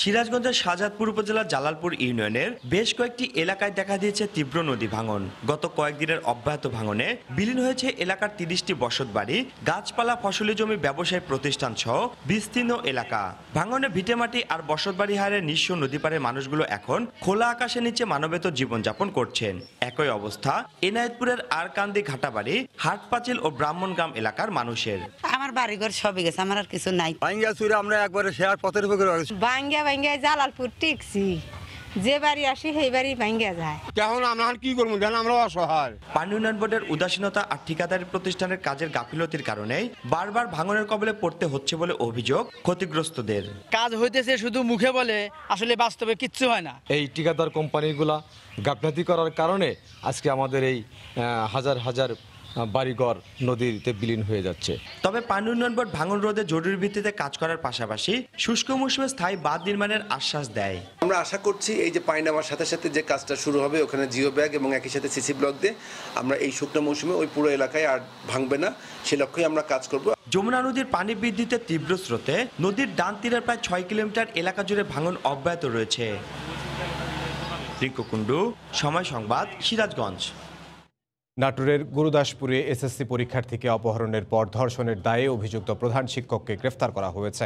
সিরাজগঞ্জের শাহজাদপুর উপজেলার জালালপুর ইউনিয়নের বেশ কয়েকটি এলাকায় দেখা দিয়েছে তীব্র নদী ভাঙন। গত কয়েকদিনের অব্যাহত ভাঙনে বিলীন হয়েছে এলাকার তিরিশটি বসত বাড়ি গাছপালা ফসলি জমি ব্যবসায় প্রতিষ্ঠান সহ বিস্তীর্ণ এলাকা। ভাঙনে ভিটেমাটি আর বসত বাড়ি হারে নিঃস্ব নদী পাড়ের মানুষগুলো এখন খোলা আকাশের নিচে মানবেত জীবনযাপন করছেন। একই অবস্থা এনায়েতপুরের আরকান্দি ঘাটাবাড়ি হাটপাচিল ও ব্রাহ্মণগ্রাম এলাকার মানুষের। আমার বাড়িঘর সবই গেছে আমার আর কিছু নাই। ভাঙ্গা চুরে আমরা একবারে শেয়ার পথের উপরে ভাঙ্গা ভাঙ্গা জালালপুর টিকছি। যে বাড়ি আসি সেই বাড়ি ভাঙ্গা যায়। এখন আমরা কি করব? জান আমরা অসহায়। পানি উন্নয়ন বোর্ডের উদাসীনতা আর ঠিকাদারি প্রতিষ্ঠানের কাজের গাফিলতির কারণে বারবার ভাঙনের কবলে পড়তে হচ্ছে বলে অভিযোগ ক্ষতিগ্রস্তদের। কাজ হইতেছে শুধু মুখে বলে আসলে বাস্তবে কিচ্ছু হয় না। এই ঠিকাদার কোম্পানিগুলা গাফলাতি করার কারণে আজকে আমাদের এই আহ, হাজার হাজার বাড়িঘর নদীতে বিলীন হয়ে যাচ্ছে। তবে পানি উন্নয়ন বোর্ড ভাঙন রোধে জরুরি ভিত্তিতে কাজ করার পাশাপাশি শুষ্ক মৌসুমে স্থায়ী বাঁধ নির্মাণের আশ্বাস দেয়। আমরা আশা করছি এই যে পানি নামার সাথে সাথে যে কাজটা শুরু হবে ওখানে জিও ব্যাগ এবং একই সাথে সিসি ব্লক দিয়ে আমরা এই শুকনো মৌসুমে ওই পুরো এলাকায় আর ভাঙবে না সে লক্ষ্যেই আমরা কাজ করব। যমুনা নদীর পানি বৃদ্ধিতে তীব্র স্রোতে নদীর ডান তীরের প্রায় ছয় কিলোমিটার এলাকা জুড়ে ভাঙন অব্যাহত রয়েছে। রিঙ্কু কুণ্ডু সময় সংবাদ সিরাজগঞ্জ। নাটোরের গুরুদাসপুরে এসএসসি পরীক্ষার্থীকে অপহরণের পর ধর্ষণের দায়ে অভিযুক্ত প্রধান শিক্ষককে গ্রেফতার করা হয়েছে।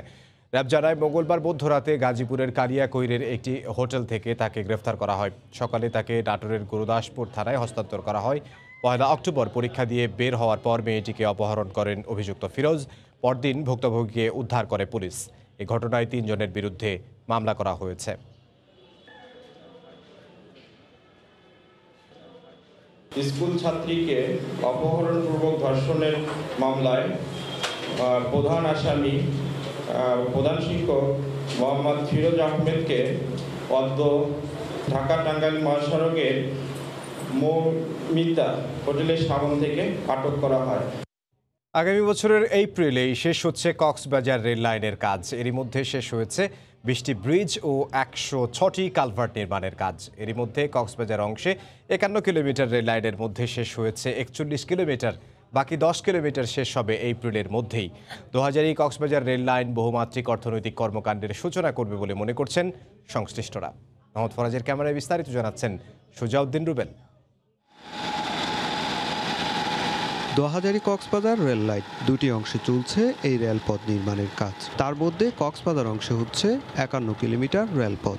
র্যাব জানায়, মঙ্গলবার মধ্যরাতে গাজীপুরের কালিয়াকৈরের একটি হোটেল থেকে তাকে গ্রেফতার করা হয়। সকালে তাকে নাটোরের গুরুদাসপুর থানায় হস্তান্তর করা হয়। পয়লা অক্টোবর পরীক্ষা দিয়ে বের হওয়ার পর মেয়েটিকে অপহরণ করেন অভিযুক্ত ফিরোজ। পরদিন ভুক্তভোগীকে উদ্ধার করে পুলিশ। এ ঘটনায় তিনজনের বিরুদ্ধে মামলা করা হয়েছে। স্কুল ছাত্রীকে অপহরণপূর্বক ধর্ষণের মামলায় প্রধান আসামি প্রধান শিক্ষক মোহাম্মদ ফিরোজ আহমেদকে অদ্য ঢাকা টাঙ্গাইল মহাসড়কের মৌমিতা হোটেলের সামন থেকে আটক করা হয়। আগামী বছরের এপ্রিলেই শেষ হচ্ছে কক্সবাজার রেল লাইনের কাজ। এরই মধ্যে শেষ হয়েছে বিশটি ব্রিজ ও একশো ছটি কালভার্ট নির্মাণের কাজ। এরই মধ্যে কক্সবাজার অংশে একান্ন কিলোমিটার রেল লাইনের মধ্যে শেষ হয়েছে, একচল্লিশ কিলোমিটার, বাকি দশ কিলোমিটার শেষ হবে এপ্রিলের মধ্যেই। দু হাজারই কক্সবাজার রেল লাইন বহুমাত্রিক অর্থনৈতিক কর্মকাণ্ডের সূচনা করবে বলে মনে করছেন সংশ্লিষ্টরা। মোহাম্মদ ফরাজের ক্যামেরায় বিস্তারিত জানাচ্ছেন সুজাউদ্দিন রুবেল। দোহাজারি কক্সবাজার রেল লাইন দুটি অংশে চলছে এই রেলপথ নির্মাণের কাজ। তার মধ্যে কক্সবাজার অংশে হচ্ছে একান্ন কিলোমিটার রেলপথ।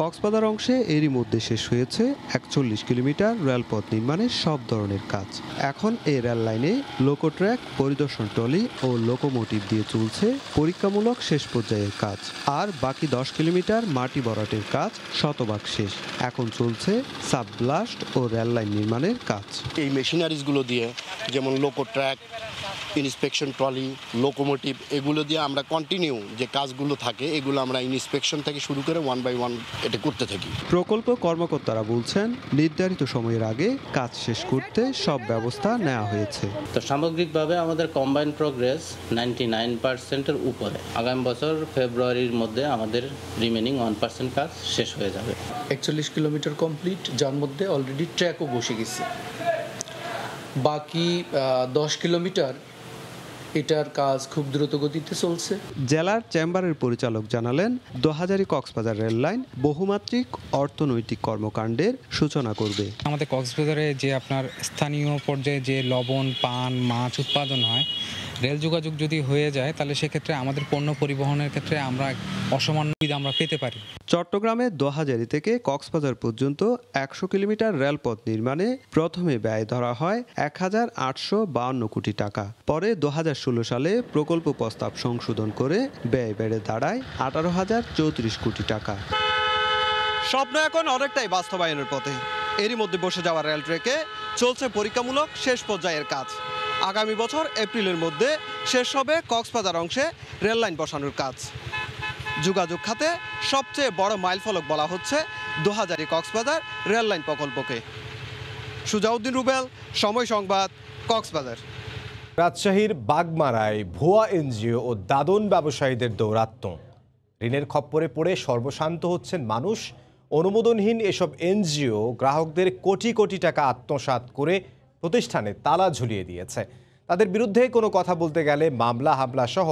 কক্সবাজার অংশে এরই মধ্যে শেষ হয়েছে একচল্লিশ কিলোমিটার রেলপথ নির্মাণের সব ধরনের কাজ। এখন এই রেল লাইনে লোকো ট্র্যাক পরিদর্শন ট্রলি ও লোকোমোটিভ দিয়ে চলছে পরীক্ষামূলক শেষ পর্যায়ের কাজ। আর বাকি দশ কিলোমিটার মাটি বরাটের কাজ শতভাগ শেষ। এখন চলছে সাব ব্লাস্ট ও রেল লাইন নির্মাণের কাজ। এই মেশিনারিজগুলো দিয়ে যেমন loco track inspection trolley, locomotive, এগুলো দিয়ে আমরা কন্টিনিউ যে কাজগুলো থাকে, এগুলো আমরা ইন্সপেকশন থেকে শুরু করে ওয়ান বাই ওয়ান এটা করতে থাকি। প্রকল্প কর্মকর্তারা বলছেন নির্ধারিত সময়ের আগে কাজ শেষ করতে সব ব্যবস্থা নেওয়া হয়েছে। তো সামগ্রিকভাবে আমাদের কম্বাইন প্রোগ্রেস নাইনটি নাইন পার্সেন্টের উপরে। আগামী বছর ফেব্রুয়ারির মধ্যে আমাদের রিমেনিং ওয়ান পার্সেন্ট কাজ শেষ হয়ে যাবে। একচল্লিশ কিলোমিটার কমপ্লিট যার মধ্যে অলরেডি ট্র্যাকও বসে গেছে। বাকি দশ কিলোমিটার এটার কাজ খুব দ্রুত গতিতে চলছে। জেলার চেম্বারের পরিচালক জানালেন দোহাজারি কক্সবাজার রেল লাইন বহুমাত্রিক অর্থনৈতিক কর্মকাণ্ডের সূচনা করবে। আমাদের কক্সবাজারে যে আপনার স্থানীয় পর্যায়ে যে লবণ পান মাছ উৎপাদন হয় রেল যোগাযোগ যদি হয়ে যায় তাহলে সেক্ষেত্রে আমাদের পণ্য পরিবহনের ক্ষেত্রে আমরা অসামান্য আমরা পেতে পারি। চট্টগ্রামে দোহাজারি থেকে কক্সবাজার পর্যন্ত একশো কিলোমিটার রেলপথ নির্মাণে প্রথমে ব্যয় ধরা হয় এক হাজার আটশো বাউন্ন কোটি টাকা। পরে দু হাজার ষোলো সালে প্রকল্প প্রস্তাব সংশোধন করে ব্যয় বেড়ে দাঁড়ায় আঠারো হাজার চৌত্রিশ কোটি টাকা। স্বপ্ন এখন অনেকটাই বাস্তবায়নের পথে। এরই মধ্যে বসে যাওয়া রেল ট্রেকে চলছে পরীক্ষামূলক শেষ পর্যায়ের কাজ। আগামী বছর এপ্রিলের মধ্যে শেষ হবে কক্সবাজার অংশে রেললাইন বসানোর কাজ। যোগাযোগ খাতে সবচেয়ে বড় মাইলফলক বলা হচ্ছে দু দোহাজারি কক্সবাজার রেললাইন প্রকল্পকে। সুজাউদ্দিন রুবেল, সময় সংবাদ, কক্সবাজার। রাজশাহীর বাগমারায় ভুয়া এনজিও ও দাদন ব্যবসায়ীদের দৌরাত্ম ঋণের খপ্পরে পড়ে সর্বশান্ত হচ্ছেন মানুষ। অনুমোদনহীন এসব এনজিও গ্রাহকদের কোটি কোটি টাকা আত্মসাৎ করে প্রতিষ্ঠানে তালা ঝুলিয়ে দিয়েছে। তাদের বিরুদ্ধে কোনো কথা বলতে গেলে মামলা, হামলা সহ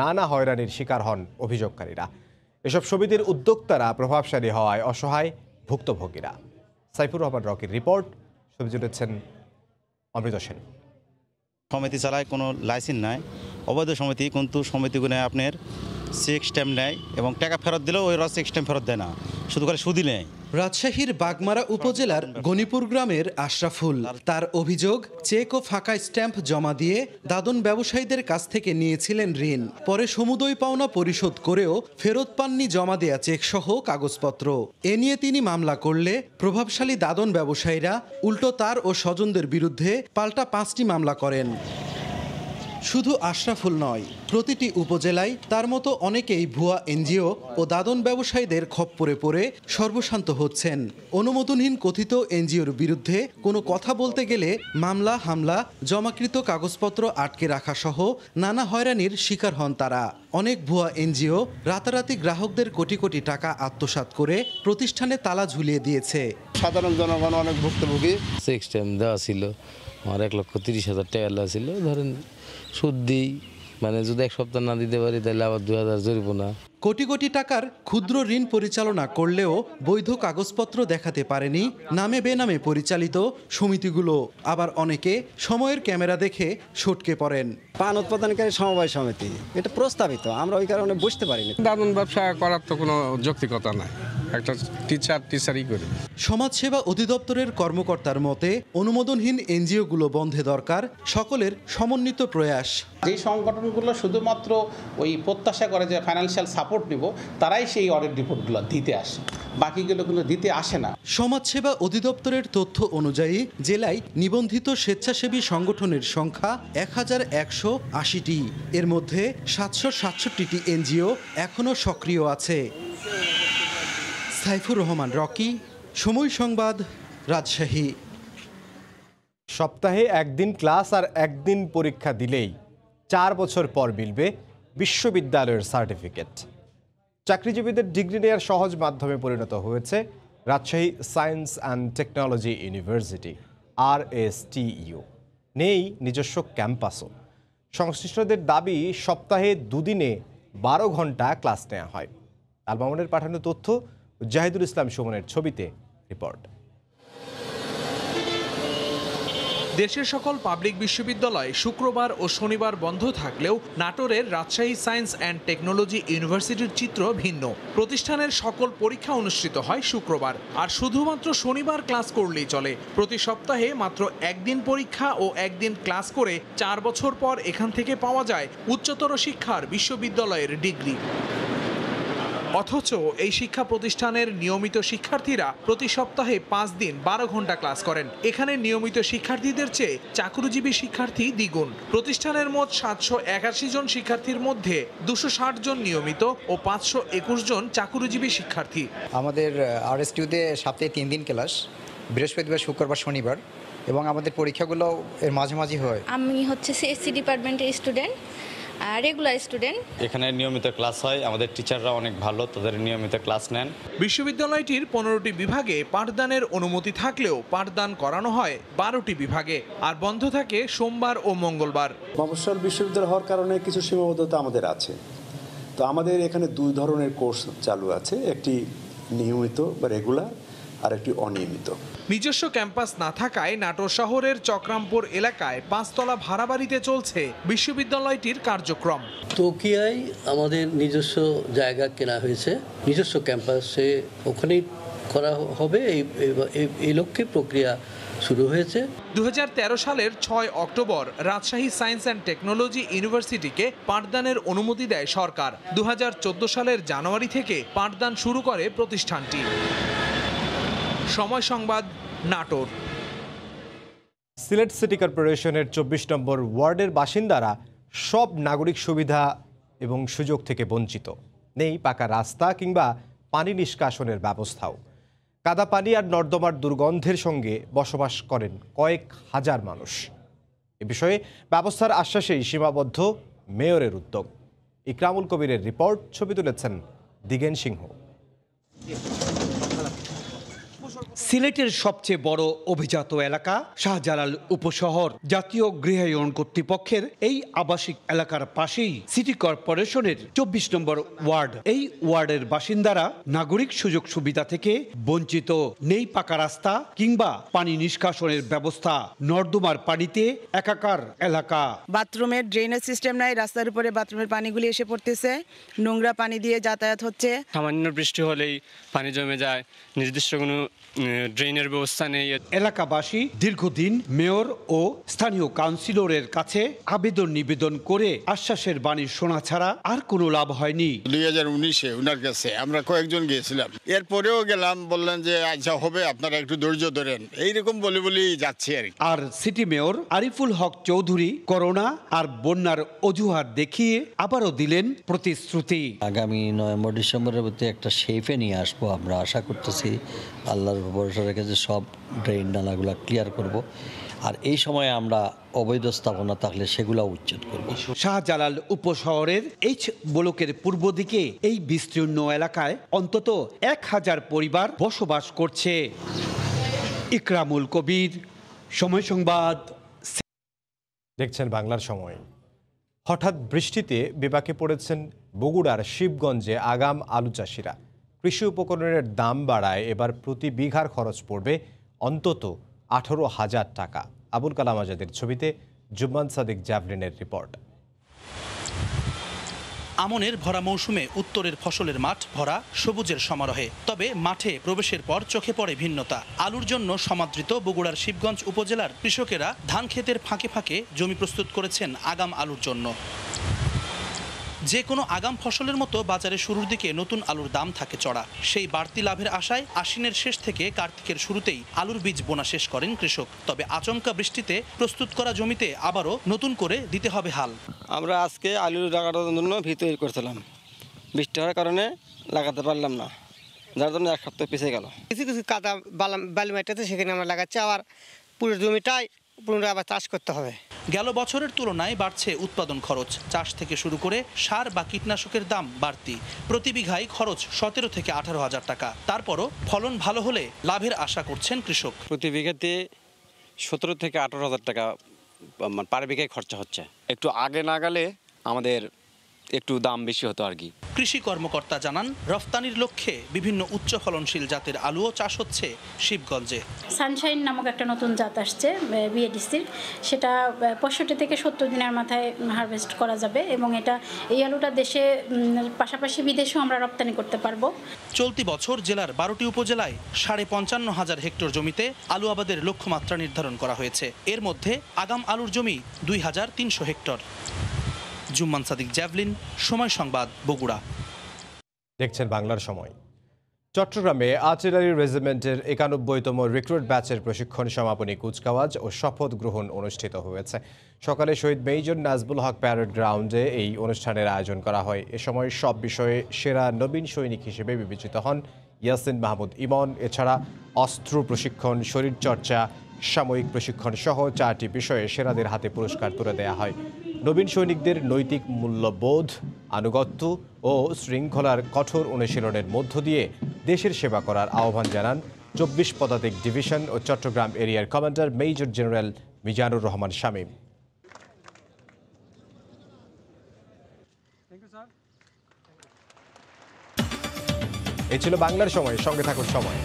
নানা হয়রানির শিকার হন অভিযোগকারীরা। এসব সমিতির উদ্যোক্তারা প্রভাবশালী হওয়ায় অসহায় ভুক্তভোগীরা। সাইফুর রহমান রকির রিপোর্ট ছবি জুটেছেন অমৃত সেন। সমিতি চালায় কোনো লাইসেন্স নাই। অবৈধ সমিতি, কিন্তু সমিতিগুলো আপনার চেক স্ট্যাম্প নেয় এবং টাকা ফেরত দিলেও ওই চেক স্ট্যাম্প ফেরত দেয় না। শুধু করে সুদি নেয়। রাজশাহীর বাগমারা উপজেলার গণিপুর গ্রামের আশরাফুল। তার অভিযোগ, চেক ও ফাঁকা স্ট্যাম্প জমা দিয়ে দাদন ব্যবসায়ীদের কাছ থেকে নিয়েছিলেন ঋণ। পরে সমুদয় পাওনা পরিশোধ করেও ফেরত পাননি জমা দেয়া চেক সহ কাগজপত্র। এ নিয়ে তিনি মামলা করলে প্রভাবশালী দাদন ব্যবসায়ীরা উল্টো তার ও স্বজনদের বিরুদ্ধে পাল্টা পাঁচটি মামলা করেন। শুধু আশরাফুল নয় প্রতিটি উপজেলায় তার মতো অনেকেই ভুয়া এনজিও ও দাদন ব্যবসায়ীদের খপ্পরে পড়ে সর্বশান্ত হচ্ছেন। অনুমোদনহীন কথিত এনজিওর বিরুদ্ধে কোনো কথা বলতে গেলে মামলা হামলা জমাকৃত কাগজপত্র আটকে রাখা সহ নানা হয়রানির শিকার হন তারা। অনেক ভুয়া এনজিও রাতারাতি গ্রাহকদের কোটি কোটি টাকা আত্মসাৎ করে প্রতিষ্ঠানে তালা ঝুলিয়ে দিয়েছে। সাধারণ জনগণ অনেক ভুক্তভোগী। চেক স্ট্যাম্প দেওয়া ছিল। আমার এক লক্ষ তিরিশ হাজার টাকা ছিল ধরেন সুদ দিই মানে যদি এক সপ্তাহ না দিতে পারি তাহলে আবার দু হাজার জরিমানা। কোটি কোটি টাকার ক্ষুদ্র ঋণ পরিচালনা করলেও বৈধ কাগজপত্র দেখাতে পারেনি নামে বেনামে পরিচালিত সমিতিগুলো। আবার অনেকে সময়ের ক্যামেরা দেখে সটকে পড়েন। পান উৎপাদনকারী সমবায় সমিতি এটা প্রস্তাবিত আমরা ওই কারণে বুঝতে পারিনি। দাদন ব্যবসা করার তো কোনো যৌক্তিকতা নাই একটা টিচার টিচারই করি। সমাজসেবা অধিদপ্তরের কর্মকর্তার মতে অনুমোদনহীন এনজিওগুলো বন্ধে দরকার সকলের সমন্বিত প্রয়াস। যে সংগঠনগুলো শুধুমাত্র ওই প্রত্যাশা করে যে ফাইন্যান্সিয়াল সাপোর্ট নিব তারাই সেই অডিট রিপোর্টগুলো দিতে আসে। বাকিগুলোগুলো দিতে আসে না। সমাজসেবা অধিদপ্তরের তথ্য অনুযায়ী জেলায় নিবন্ধিত স্বেচ্ছাসেবী সংগঠনের সংখ্যা এক হাজার একশো আশিটি। এর মধ্যে সাতশো সাতষট্টিটি এনজিও এখনও সক্রিয় আছে। সাইফুর রহমান রকি সময় সংবাদ রাজশাহী। সপ্তাহে একদিন ক্লাস আর একদিন পরীক্ষা দিলেই চার বছর পর মিলবে বিশ্ববিদ্যালয়ের সার্টিফিকেট। চাকরিজীবীদের ডিগ্রি নেওয়ার সহজ মাধ্যমে পরিণত হয়েছে Rajshahi science and technology university R S TU নেই নিজস্ব ক্যাম্পাসও। সংশ্লিষ্টদের দাবি, সপ্তাহে দুদিনে বারো ঘণ্টা ক্লাস নেওয়া হয়। আলমামনের পাঠানো তথ্য জাহিদুল ইসলাম সুমনের ছবিতে রিপোর্ট। দেশের সকল পাবলিক বিশ্ববিদ্যালয় শুক্রবার ও শনিবার বন্ধ থাকলেও নাটোরের রাজশাহী সায়েন্স অ্যান্ড টেকনোলজি ইউনিভার্সিটির চিত্র ভিন্ন। প্রতিষ্ঠানের সকল পরীক্ষা অনুষ্ঠিত হয় শুক্রবার, আর শুধুমাত্র শনিবার ক্লাস করলেই চলে। প্রতি সপ্তাহে মাত্র একদিন পরীক্ষা ও একদিন ক্লাস করে চার বছর পর এখান থেকে পাওয়া যায় উচ্চতর শিক্ষার বিশ্ববিদ্যালয়ের ডিগ্রি। অথচ এই শিক্ষা প্রতিষ্ঠানের নিয়মিত শিক্ষার্থীরা প্রতি সপ্তাহে পাঁচ দিন বারো ঘণ্টা ক্লাস করেন। এখানে নিয়মিত শিক্ষার্থীদের চেয়ে চাকরিজীবী শিক্ষার্থী দ্বিগুণ। প্রতিষ্ঠানের মোট সাতশো একাশি জন শিক্ষার্থীর মধ্যে দুশো ষাট জন নিয়মিত ও পাঁচশো একুশ জন চাকরিজীবী শিক্ষার্থী। আমাদের আর এস টিউতে সপ্তাহে তিন দিন ক্লাস বৃহস্পতিবার শুক্রবার শনিবার এবং আমাদের পরীক্ষাগুলো এর মাঝে মাঝে হয়। আমি হচ্ছে সিএসসি ডিপার্টমেন্টের স্টুডেন্ট রেগুলার স্টুডেন্ট এখানে নিয়মিত ক্লাস হয় আমাদের টিচাররা অনেক ভালো তাদের নিয়মিত ক্লাস নেন। বিশ্ববিদ্যালয়টির পনেরোটি বিভাগে পাঠদানের অনুমতি থাকলেও পাঠদান করানো হয় বারোটি বিভাগে আর বন্ধ থাকে সোমবার ও মঙ্গলবার। মফস্বল বিশ্ববিদ্যালয় হওয়ার কারণে কিছু সীমাবদ্ধতা আমাদের আছে। তো আমাদের এখানে দুই ধরনের কোর্স চালু আছে একটি নিয়মিত বা রেগুলার আর একটি অনিয়মিত। নিজস্ব ক্যাম্পাস না থাকায় নাটোর শহরের চক্রামপুর এলাকায় পাঁচতলা ভাড়া বাড়িতে চলছে বিশ্ববিদ্যালয়টির কার্যক্রম। তোকিয়ায় আমাদের নিজস্ব জায়গা কেনা হয়েছে নিজস্ব ক্যাম্পাসে ওখানেই করা হবে এই লক্ষ্যে প্রক্রিয়া শুরু হয়েছে। দু হাজার তেরো সালের ছয় October Rajshahi science and technology ইউনিভার্সিটিকে পাঠদানের অনুমতি দেয় সরকার। দু হাজার চোদ্দ সালের জানুয়ারি থেকে পাঠদান শুরু করে প্রতিষ্ঠানটি। সময় সংবাদ নাটোর। সিলেট সিটি কর্পোরেশনের চব্বিশ নম্বর ওয়ার্ডের বাসিন্দারা সব নাগরিক সুবিধা এবং সুযোগ থেকে বঞ্চিত। নেই পাকা রাস্তা কিংবা পানি নিষ্কাশনের ব্যবস্থাও। কাদা পানি আর নর্দমার দুর্গন্ধের সঙ্গে বসবাস করেন কয়েক হাজার মানুষ। এ বিষয়ে ব্যবস্থার আশ্বাসেই সীমাবদ্ধ মেয়রের উদ্যোগ। ইকরামুল কবিরের রিপোর্ট, ছবি তুলেছেন দিগেন সিংহ। সিলেটের সবচেয়ে বড় অভিজাত এলাকা শাহজালাল উপশহর। জাতীয় গৃহায়ন কর্তৃপক্ষের এই আবাসিক এলাকার পাশেই সিটি কর্পোরেশনের চব্বিশ নম্বর ওয়ার্ড। এই ওয়ার্ডের বাসিন্দারা নাগরিক সুযোগ সুবিধা থেকে বঞ্চিত নেই পাকা রাস্তা কিংবা পানি নিষ্কাশনের ব্যবস্থা। নর্দমার পানিতে একাকার এলাকা। বাথরুমের ড্রেনেজ সিস্টেম নাই রাস্তার উপরে বাথরুমের পানিগুলি এসে পড়তেছে। নোংরা পানি দিয়ে যাতায়াত হচ্ছে। সামান্য বৃষ্টি হলেই পানি জমে যায়। নির্দিষ্ট কোনো ড্রেনের ব্যবস্থা নেই। এলাকাবাসী দীর্ঘদিন মেয়র ও স্থানীয় কাউন্সিলরের কাছে আবেদন নিবেদন করে আশ্বাসের বাণী শোনা ছাড়া আর কোনো লাভ হয়নি। দুই হাজার উনিশে ওনার কাছে আমরা কয়েকজন গিয়েছিলাম। এরপরেও গেলাম বললেন যে আচ্ছা হবে আপনারা একটু ধৈর্য ধরেন। এইরকম বলে বলেই যাচ্ছি আর কি। আর city mayor Ariful Haque Chowdhury corona আর বন্যার অজুহাত দেখিয়ে আবারও দিলেন প্রতিশ্রুতি। আগামী নভেম্বর ডিসেম্বরের মধ্যে একটা শেপে নিয়ে আসব আমরা আশা করতেছি। আল্লাহর ভরসা রেখে যে সব ড্রেন নালাগুলো ক্লিয়ার করব। আর এই সময়ে আমরা অবৈধ স্থাপনা থাকলে সেগুলো উচ্ছেদ করব। শাহজালাল উপশহরের এইচ ব্লকের পূর্ব দিকে এই বিস্তীর্ণ এলাকায় অন্তত এক হাজার পরিবার বসবাস করছে। ইকরামুল কবির সময় সংবাদ। দেখছেন বাংলার সময়। হঠাৎ বৃষ্টিতে বিপাকে পড়েছেন বগুড়ার শিবগঞ্জে আগাম আলু চাষিরা। কৃষি উপকরণের দাম বাড়ায়, এবার প্রতি বিঘার খরচ পড়বে অন্তত আঠারো হাজার টাকা। আবুল কালাম আজাদের ছবিতে জুম্মান সাদিক জ্যাভলিনের রিপোর্ট। আমনের ভরা মৌসুমে উত্তরের ফসলের মাঠ ভরা সবুজের সমারোহে। তবে মাঠে প্রবেশের পর চোখে পড়ে ভিন্নতা। আলুর জন্য সমাদৃত বগুড়ার শিবগঞ্জ উপজেলার কৃষকেরা ধান ক্ষেতের ফাঁকে ফাঁকে জমি প্রস্তুত করেছেন আগাম আলুর জন্য। যে কোনো আগাম ফসলের মতো বাজারে শুরুর দিকে নতুন আলুর দাম থাকে চড়া। সেই বাড়তি লাভের আশায় আশ্বিনের শেষ থেকে কার্তিকের শুরুতেই আলুর বীজ বোনা শেষ করেন কৃষক। তবে আচমকা বৃষ্টিতে প্রস্তুত করা জমিতে আবারও নতুন করে দিতে হবে হাল। আমরা আজকে আলু লাগানোর জন্য ভিত তৈরি করছিলাম। বৃষ্টি হওয়ার কারণে লাগাতে পারলাম না। যার জন্য এক সপ্তাহ পিছিয়ে গেল। কিছু কিছু কাদা বালাম বালি মাটিতে সেখানে আমরা লাগাচ্ছি। আবার পুরো জমিটাই পুনরায় আবার চাষ করতে হবে। গেল বছরের তুলনায় বাড়ছে উৎপাদন খরচ। চাষ থেকে শুরু করে সার বা কীটনাশকের দাম বাড়তি। প্রতি বিঘায় খরচ সতেরো থেকে আঠারো হাজার টাকা। তারপরও ফলন ভালো হলে লাভের আশা করছেন কৃষক। প্রতি বিঘাতে সতেরো থেকে আঠারো হাজার টাকা মানে পার বিঘায় খরচা হচ্ছে। একটু আগে না গেলে আমাদের একটু দাম বেশি হতো আর কি। কৃষি কর্মকর্তা জানান রফতানির লক্ষ্যে বিভিন্ন উচ্চ ফলনশীল জাতের আলুও চাষ হচ্ছে শিবগঞ্জে। সানশাইন নামক একটা নতুন জাত আসছে বিএডিসির। সেটা পঁয়ষট্টি থেকে সত্তর দিনের মাথায় হারভেস্ট করা যাবে এবং এটা এই আলুটা দেশে পাশাপাশি বিদেশেও আমরা রপ্তানি করতে পারব। চলতি বছর জেলার বারোটি উপজেলায় সাড়ে পঞ্চান্ন হাজার হেক্টর জমিতে আলু আবাদের লক্ষ্যমাত্রা নির্ধারণ করা হয়েছে। এর মধ্যে আগাম আলুর জমি দুই হাজার তিনশো হেক্টর। জুম্মান সাদিক জ্যাভলিন, সময় সংবাদ, বগুড়া। দেখছেন বাংলার সময়। চট্টগ্রামে আর্টিলারি রেজিমেন্টের একানব্বইতম রিক্রুট ব্যাচের প্রশিক্ষণ সমাপনী কুচকাওয়াজ ও শপথ গ্রহণ অনুষ্ঠিত হয়েছে। সকালে শহীদ মেজর নাজবুল হক প্যারেড গ্রাউন্ডে এই অনুষ্ঠানের আয়োজন করা হয়। এ সময় সব বিষয়ে সেরা নবীন সৈনিক হিসেবে বিবেচিত হন ইয়াসিন মাহমুদ ইমন। এছাড়া অস্ত্র প্রশিক্ষণ, শরীরচর্চা, সাময়িক প্রশিক্ষণ সহ চারটি বিষয়ে সেরাদের হাতে পুরস্কার তুলে দেওয়া হয়। নবীন সৈনিকদের নৈতিক মূল্যবোধ আনুগত্য ও শৃঙ্খলার কঠোর অনুশীলনের মধ্য দিয়ে দেশের সেবা করার আহ্বান জানান চব্বিশ পদাতিক ডিভিশন ও চট্টগ্রাম এরিয়ার commander major general Mizanur Rahman Shamim. এ ছিল বাংলার সময়। সঙ্গে থাকুন সময়।